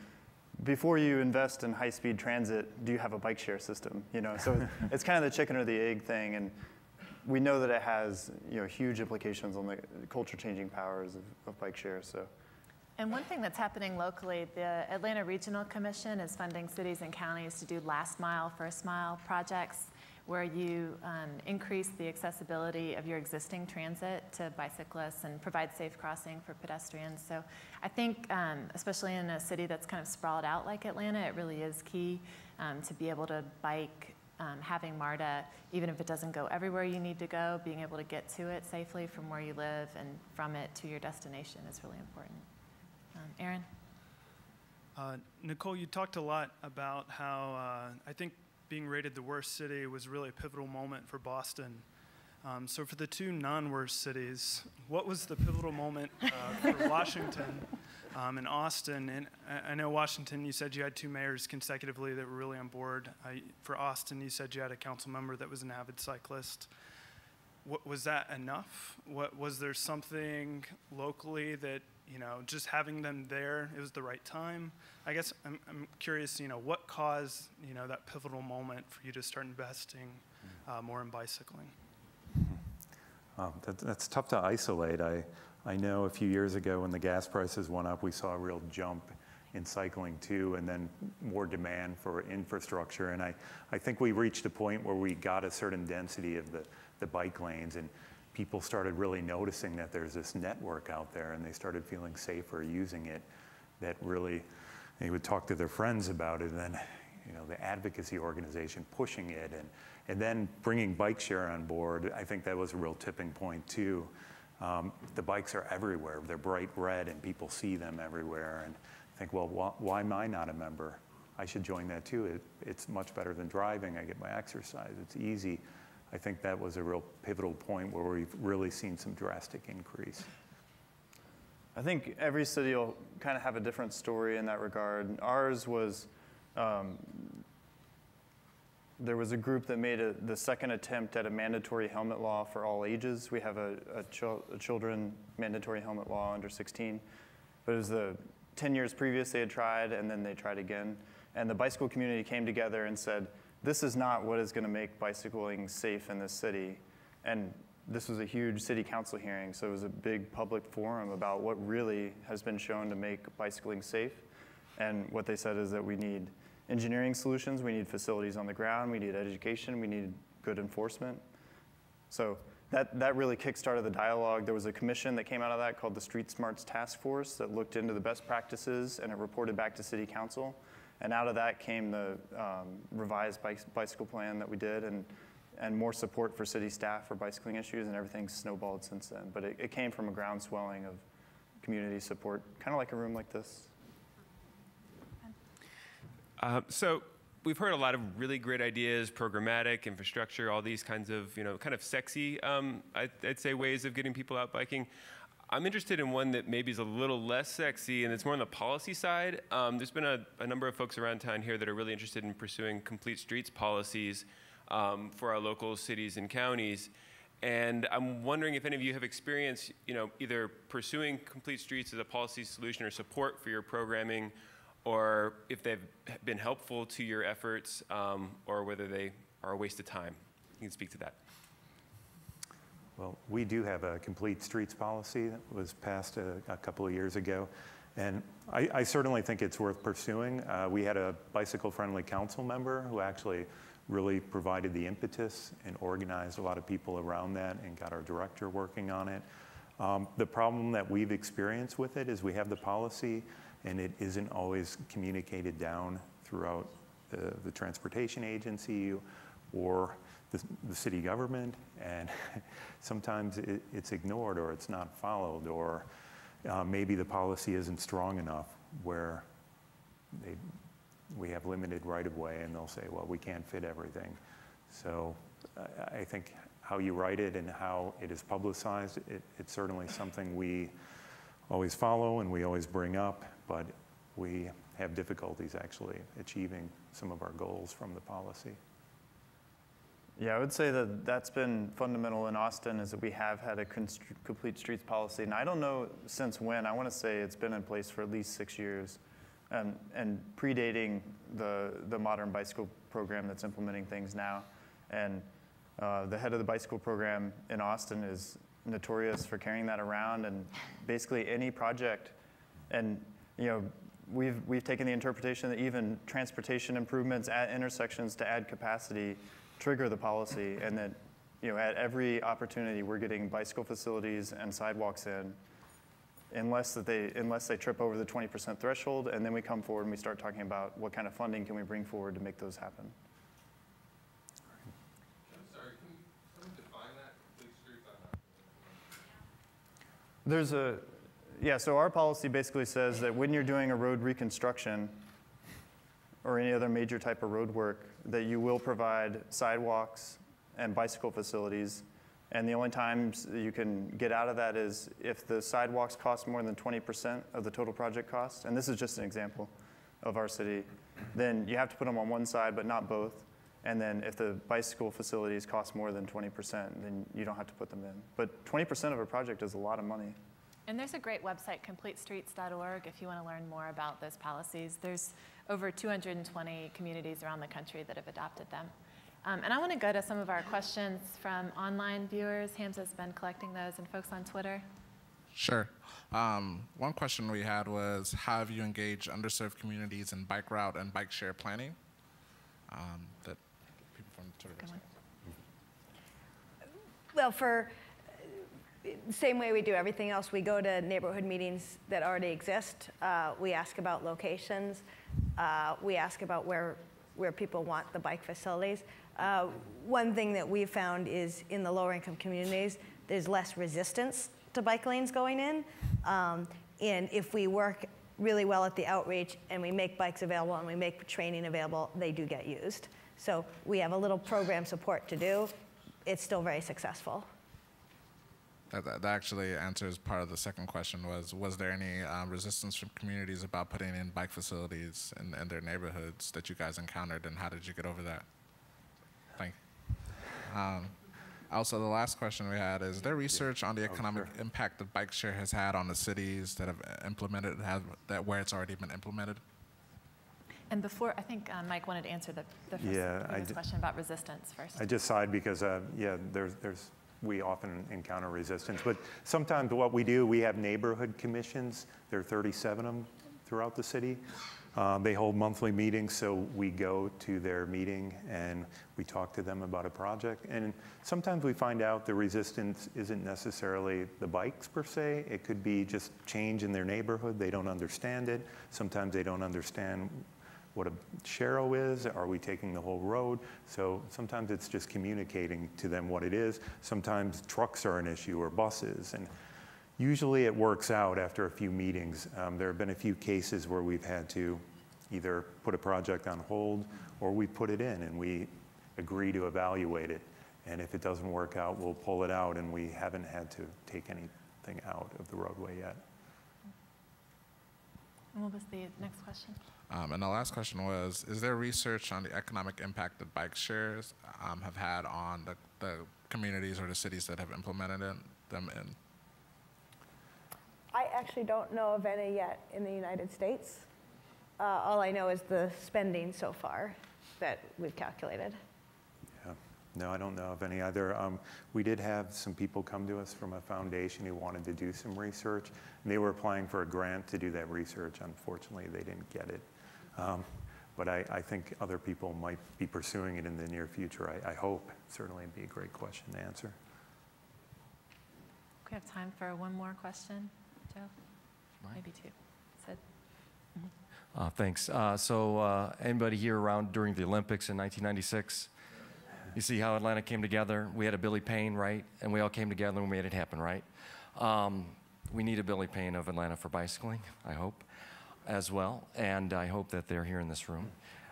before you invest in high-speed transit, do you have a bike share system? You know, so it's kind of the chicken or the egg thing, and we know that it has you know huge implications on the culture-changing powers of, of bike share. So. And one thing that's happening locally, the Atlanta Regional Commission is funding cities and counties to do last mile, first mile projects where you um, increase the accessibility of your existing transit to bicyclists and provide safe crossing for pedestrians. So I think, um, especially in a city that's kind of sprawled out like Atlanta, it really is key um, to be able to bike. Um, having MARTA, even if it doesn't go everywhere you need to go, being able to get to it safely from where you live and from it to your destination is really important. Um, Aaron? Uh, Nicole, you talked a lot about how uh, I think being rated the worst city was really a pivotal moment for Boston. Um, so, for the two non worst cities, what was the pivotal moment uh, for Washington um, and Austin? And I, know Washington, you said you had two mayors consecutively that were really on board. I, for Austin, you said you had a council member that was an avid cyclist. What, was that enough? What, was there something locally that you know, just having them there, it was the right time. I guess I'm, I'm curious, you know, what caused, you know, that pivotal moment for you to start investing uh, more in bicycling? Um, that, that's tough to isolate. I, I know a few years ago when the gas prices went up, we saw a real jump in cycling too, and then more demand for infrastructure. And I, I think we reached a point where we got a certain density of the, the bike lanes. And people started really noticing that there's this network out there and they started feeling safer using it that really they would talk to their friends about it and then you know the advocacy organization pushing it and and then bringing bike share on board i think that was a real tipping point too um, the bikes are everywhere. They're bright red and people see them everywhere and think well wh- why am i not a member? I should join that too. It, it's much better than driving. I get my exercise. It's easy. I think that was a real pivotal point where we've really seen some drastic increase. I think every city will kind of have a different story in that regard. Ours was um, there was a group that made a, the second attempt at a mandatory helmet law for all ages. We have a, a, a children mandatory helmet law under 16, but it was the 10 years previous they had tried, and then they tried again. And the bicycle community came together and said, this is not what is going to make bicycling safe in this city. And this was a huge city council hearing, so it was a big public forum about what really has been shown to make bicycling safe. And what they said is that we need engineering solutions, we need facilities on the ground, we need education, we need good enforcement. So that, that really kickstarted the dialogue. There was a commission that came out of that called the Street Smarts Task Force that looked into the best practices and it reported back to City Council. And out of that came the um, revised bicycle plan that we did and, and more support for city staff for bicycling issues, and everything's snowballed since then. But it, it came from a groundswelling of community support, kind of like a room like this. Uh, so we've heard a lot of really great ideas, programmatic, infrastructure, all these kinds of, you know, kind of sexy, um, I'd, I'd say, ways of getting people out biking. I'm interested in one that maybe is a little less sexy and it's more on the policy side. Um, there's been a, a, number of folks around town here that are really interested in pursuing complete streets policies um, for our local cities and counties. And I'm wondering if any of you have experience, you know, either pursuing complete streets as a policy solution or support for your programming, or if they've been helpful to your efforts, um, or whether they are a waste of time. You can speak to that. Well, we do have a complete streets policy that was passed a, a couple of years ago. And I, I certainly think it's worth pursuing. Uh, we had a bicycle friendly council member who actually really provided the impetus and organized a lot of people around that and got our director working on it. Um, the problem that we've experienced with it is we have the policy and it isn't always communicated down throughout the, the transportation agency or the, the city government, and sometimes it, it's ignored or it's not followed, or uh, maybe the policy isn't strong enough where they, we have limited right of way and they'll say, well, we can't fit everything. So I, I think how you write it and how it is publicized, it, it's certainly something we always follow and we always bring up, but we have difficulties actually achieving some of our goals from the policy. Yeah, I would say that that's been fundamental in Austin is that we have had a complete streets policy. And I don't know since when, I want to say it's been in place for at least six years and, and predating the, the modern bicycle program that's implementing things now. And uh, the head of the bicycle program in Austin is notorious for carrying that around and basically any project. And, you know, we've, we've taken the interpretation that even transportation improvements at intersections to add capacity trigger the policy and that you know, at every opportunity we're getting bicycle facilities and sidewalks in unless that they unless they trip over the 20% threshold and then we come forward and we start talking about what kind of funding can we bring forward to make those happen. There's a, yeah, so our policy basically says that when you're doing a road reconstruction or any other major type of road work, that you will provide sidewalks and bicycle facilities. And the only times you can get out of that is if the sidewalks cost more than 20% of the total project cost. And this is just an example of our city. Then you have to put them on one side, but not both. And then if the bicycle facilities cost more than 20%, then you don't have to put them in. But 20% of a project is a lot of money. And there's a great website, completestreets.org, if you want to learn more about those policies. There's over 220 communities around the country that have adopted them. Um, and I want to go to some of our questions from online viewers. Hamza's been collecting those and folks on Twitter. Sure. Um, one question we had was how have you engaged underserved communities in bike route and bike share planning? Um, that people from Twitter. Well, for same way we do everything else, we go to neighborhood meetings that already exist. Uh, we ask about locations. Uh, we ask about where, where people want the bike facilities. Uh, one thing that we've found is in the lower income communities, there's less resistance to bike lanes going in. Um, and if we work really well at the outreach and we make bikes available and we make training available, they do get used. So we have a little program support to do. It's still very successful. That, that, actually answers part of the second question was, was there any um, resistance from communities about putting in bike facilities in, in their neighborhoods that you guys encountered and how did you get over that? Thank you. Um, also, the last question we had is there research on the oh, economic oh, sure. impact that bike share has had on the cities that have implemented have, that where it's already been implemented? And before, I think uh, Mike wanted to answer the, the first yeah, question about resistance first. I just sighed because, uh, yeah, there's, there's we often encounter resistance. But sometimes what we do, we have neighborhood commissions. There are 37 of them throughout the city. Uh, they hold monthly meetings, so we go to their meeting and we talk to them about a project. And sometimes we find out the resistance isn't necessarily the bikes per se. It could be just change in their neighborhood. They don't understand it. Sometimes they don't understand what a sharrow is. Are we taking the whole road? So sometimes it's just communicating to them what it is. Sometimes trucks are an issue or buses. And usually it works out after a few meetings. Um, there have been a few cases where we've had to either put a project on hold or we put it in and we agree to evaluate it. And if it doesn't work out, we'll pull it out and we haven't had to take anything out of the roadway yet. And what was the next question? Um, and the last question was, is there research on the economic impact that bike shares um, have had on the, the communities or the cities that have implemented it, them in? I actually don't know of any yet in the United States. Uh, all I know is the spending so far that we've calculated. Yeah. No, I don't know of any other. Um, we did have some people come to us from a foundation who wanted to do some research. And they were applying for a grant to do that research. Unfortunately, they didn't get it. Um, but I, I, think other people might be pursuing it in the near future. I, I hope. Certainly it'd be a great question to answer. We have time for one more question, Joe? Maybe two. Sid? Uh, thanks. Uh, so, uh, anybody here around during the Olympics in 1996? You see how Atlanta came together? We had a Billy Payne, right? And we all came together and we made it happen, right? Um, we need a Billy Payne of Atlanta for bicycling, I hope as well, and I hope that they're here in this room.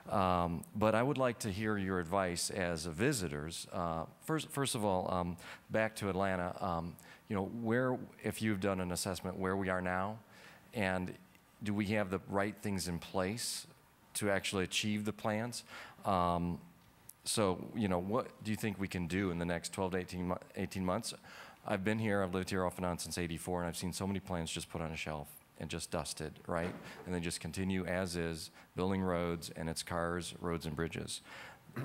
Um, but I would like to hear your advice as visitors. Uh, first, first of all, um, back to Atlanta. Um, you know, where, if you've done an assessment, where we are now, and do we have the right things in place to actually achieve the plans? Um, so, you know, what do you think we can do in the next 12 to 18, 18 months? I've been here, I've lived here off and on since 84, and I've seen so many plans just put on a shelf and just dusted, right? And then just continue as is, building roads and its cars, roads and bridges.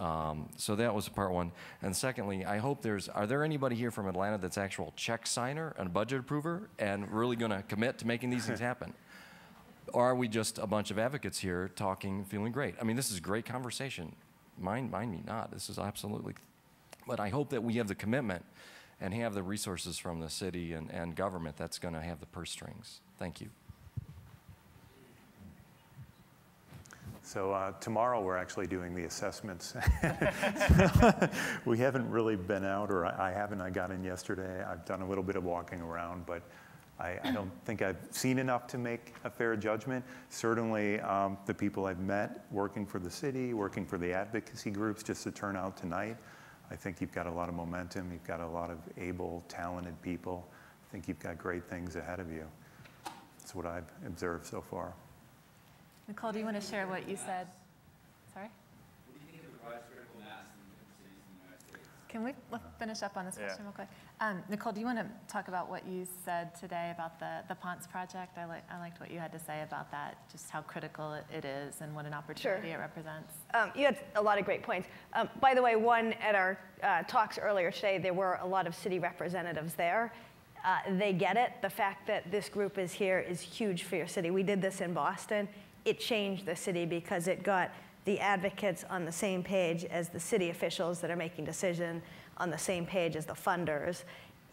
Um, so that was part one. And secondly, I hope there's, are there anybody here from Atlanta that's actual check signer and budget approver and really going to commit to making these things happen? Or are we just a bunch of advocates here talking, feeling great? I mean, this is great conversation. Mind, mind me not. This is absolutely, but I hope that we have the commitment and have the resources from the city and, and government that's going to have the purse strings. Thank you. So uh, tomorrow we're actually doing the assessments. we haven't really been out, or I, haven't. I got in yesterday. I've done a little bit of walking around, but I, I don't think I've seen enough to make a fair judgment. Certainly, um, the people I've met working for the city, working for the advocacy groups, just to turn out tonight, I think you've got a lot of momentum. You've got a lot of able, talented people. I think you've got great things ahead of you. That's what I've observed so far. Nicole, do you want to share what you said? Sorry? Can we finish up on this question yeah. real quick? Um, Nicole, do you want to talk about what you said today about the, the Ponce project? I, li- I liked what you had to say about that, just how critical it is and what an opportunity sure. it represents. Um, you had a lot of great points. Um, by the way, one at our uh, talks earlier today, there were a lot of city representatives there. Uh, they get it. The fact that this group is here is huge for your city. We did this in Boston it changed the city because it got the advocates on the same page as the city officials that are making decision on the same page as the funders.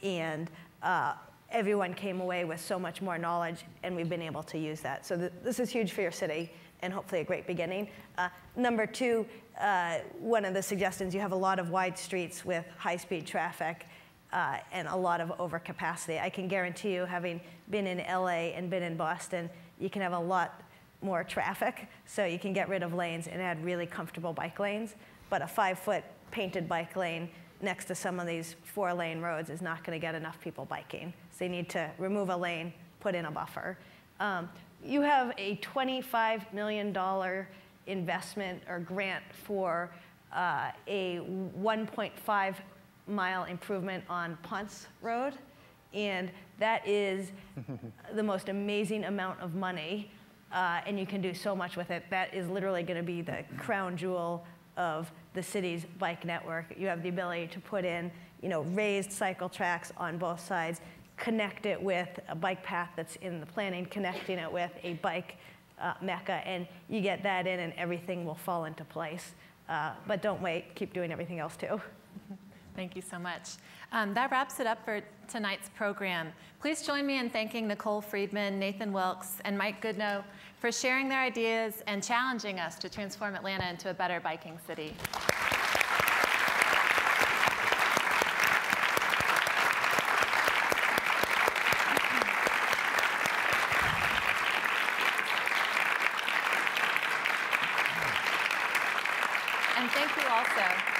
And uh, everyone came away with so much more knowledge, and we've been able to use that. So th this is huge for your city and hopefully a great beginning. Uh, number two, uh, one of the suggestions, you have a lot of wide streets with high-speed traffic uh, and a lot of overcapacity. I can guarantee you, having been in LA and been in Boston, you can have a lot more traffic, so you can get rid of lanes and add really comfortable bike lanes. But a five-foot painted bike lane next to some of these four-lane roads is not going to get enough people biking. So you need to remove a lane, put in a buffer. Um, you have a $25 million investment or grant for uh, a 1.5 mile improvement on Ponce Road. And that is the most amazing amount of money uh, and you can do so much with it. That is literally going to be the crown jewel of the city's bike network. You have the ability to put in, you know, raised cycle tracks on both sides, connect it with a bike path that's in the planning, connecting it with a bike uh, mecca, and you get that in, and everything will fall into place. Uh, but don't wait; keep doing everything else too. Thank you so much. Um, that wraps it up for tonight's program. Please join me in thanking Nicole Freedman, Nathan Wilkes, and Mike Goodno for sharing their ideas and challenging us to transform Atlanta into a better biking city. And thank you also.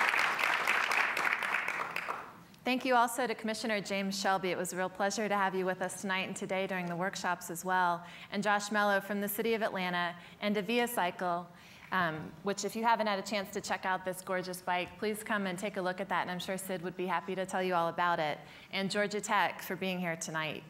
Thank you also to Commissioner James Shelby. It was a real pleasure to have you with us tonight and today during the workshops as well. And Josh Mello from the City of Atlanta and to Via Cycle, um, which if you haven't had a chance to check out this gorgeous bike, please come and take a look at that. And I'm sure Sid would be happy to tell you all about it. And Georgia Tech for being here tonight.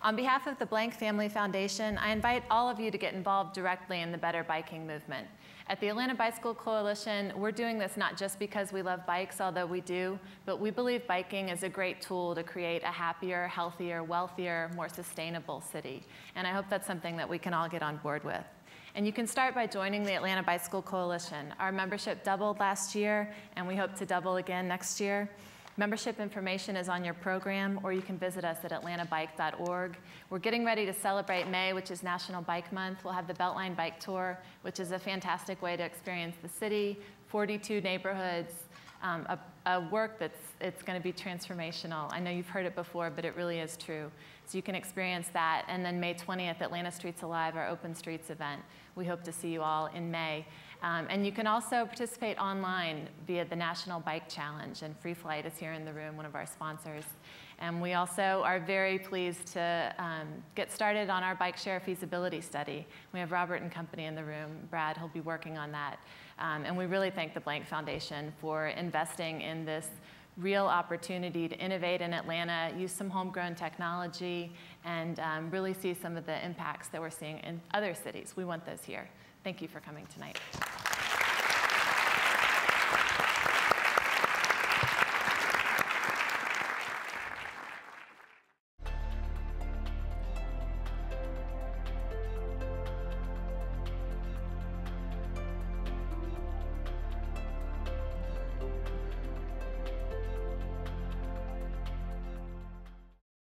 On behalf of the Blank Family Foundation, I invite all of you to get involved directly in the Better Biking movement. At the Atlanta Bicycle Coalition, we're doing this not just because we love bikes, although we do, but we believe biking is a great tool to create a happier, healthier, wealthier, more sustainable city. And I hope that's something that we can all get on board with. And you can start by joining the Atlanta Bicycle Coalition. Our membership doubled last year, and we hope to double again next year. Membership information is on your program, or you can visit us at atlantabike.org. We're getting ready to celebrate May, which is National Bike Month. We'll have the Beltline Bike Tour, which is a fantastic way to experience the city, 42 neighborhoods, um, a, a work that's it's going to be transformational. I know you've heard it before, but it really is true. So you can experience that. And then May 20th, Atlanta Streets Alive, our Open Streets event. We hope to see you all in May. Um, and you can also participate online via the National Bike Challenge, and Free Flight is here in the room, one of our sponsors. And we also are very pleased to um, get started on our bike share feasibility study. We have Robert and Company in the room. Brad, he'll be working on that. Um, and we really thank the Blank Foundation for investing in this real opportunity to innovate in Atlanta, use some homegrown technology, and um, really see some of the impacts that we're seeing in other cities. We want those here. Thank you for coming tonight.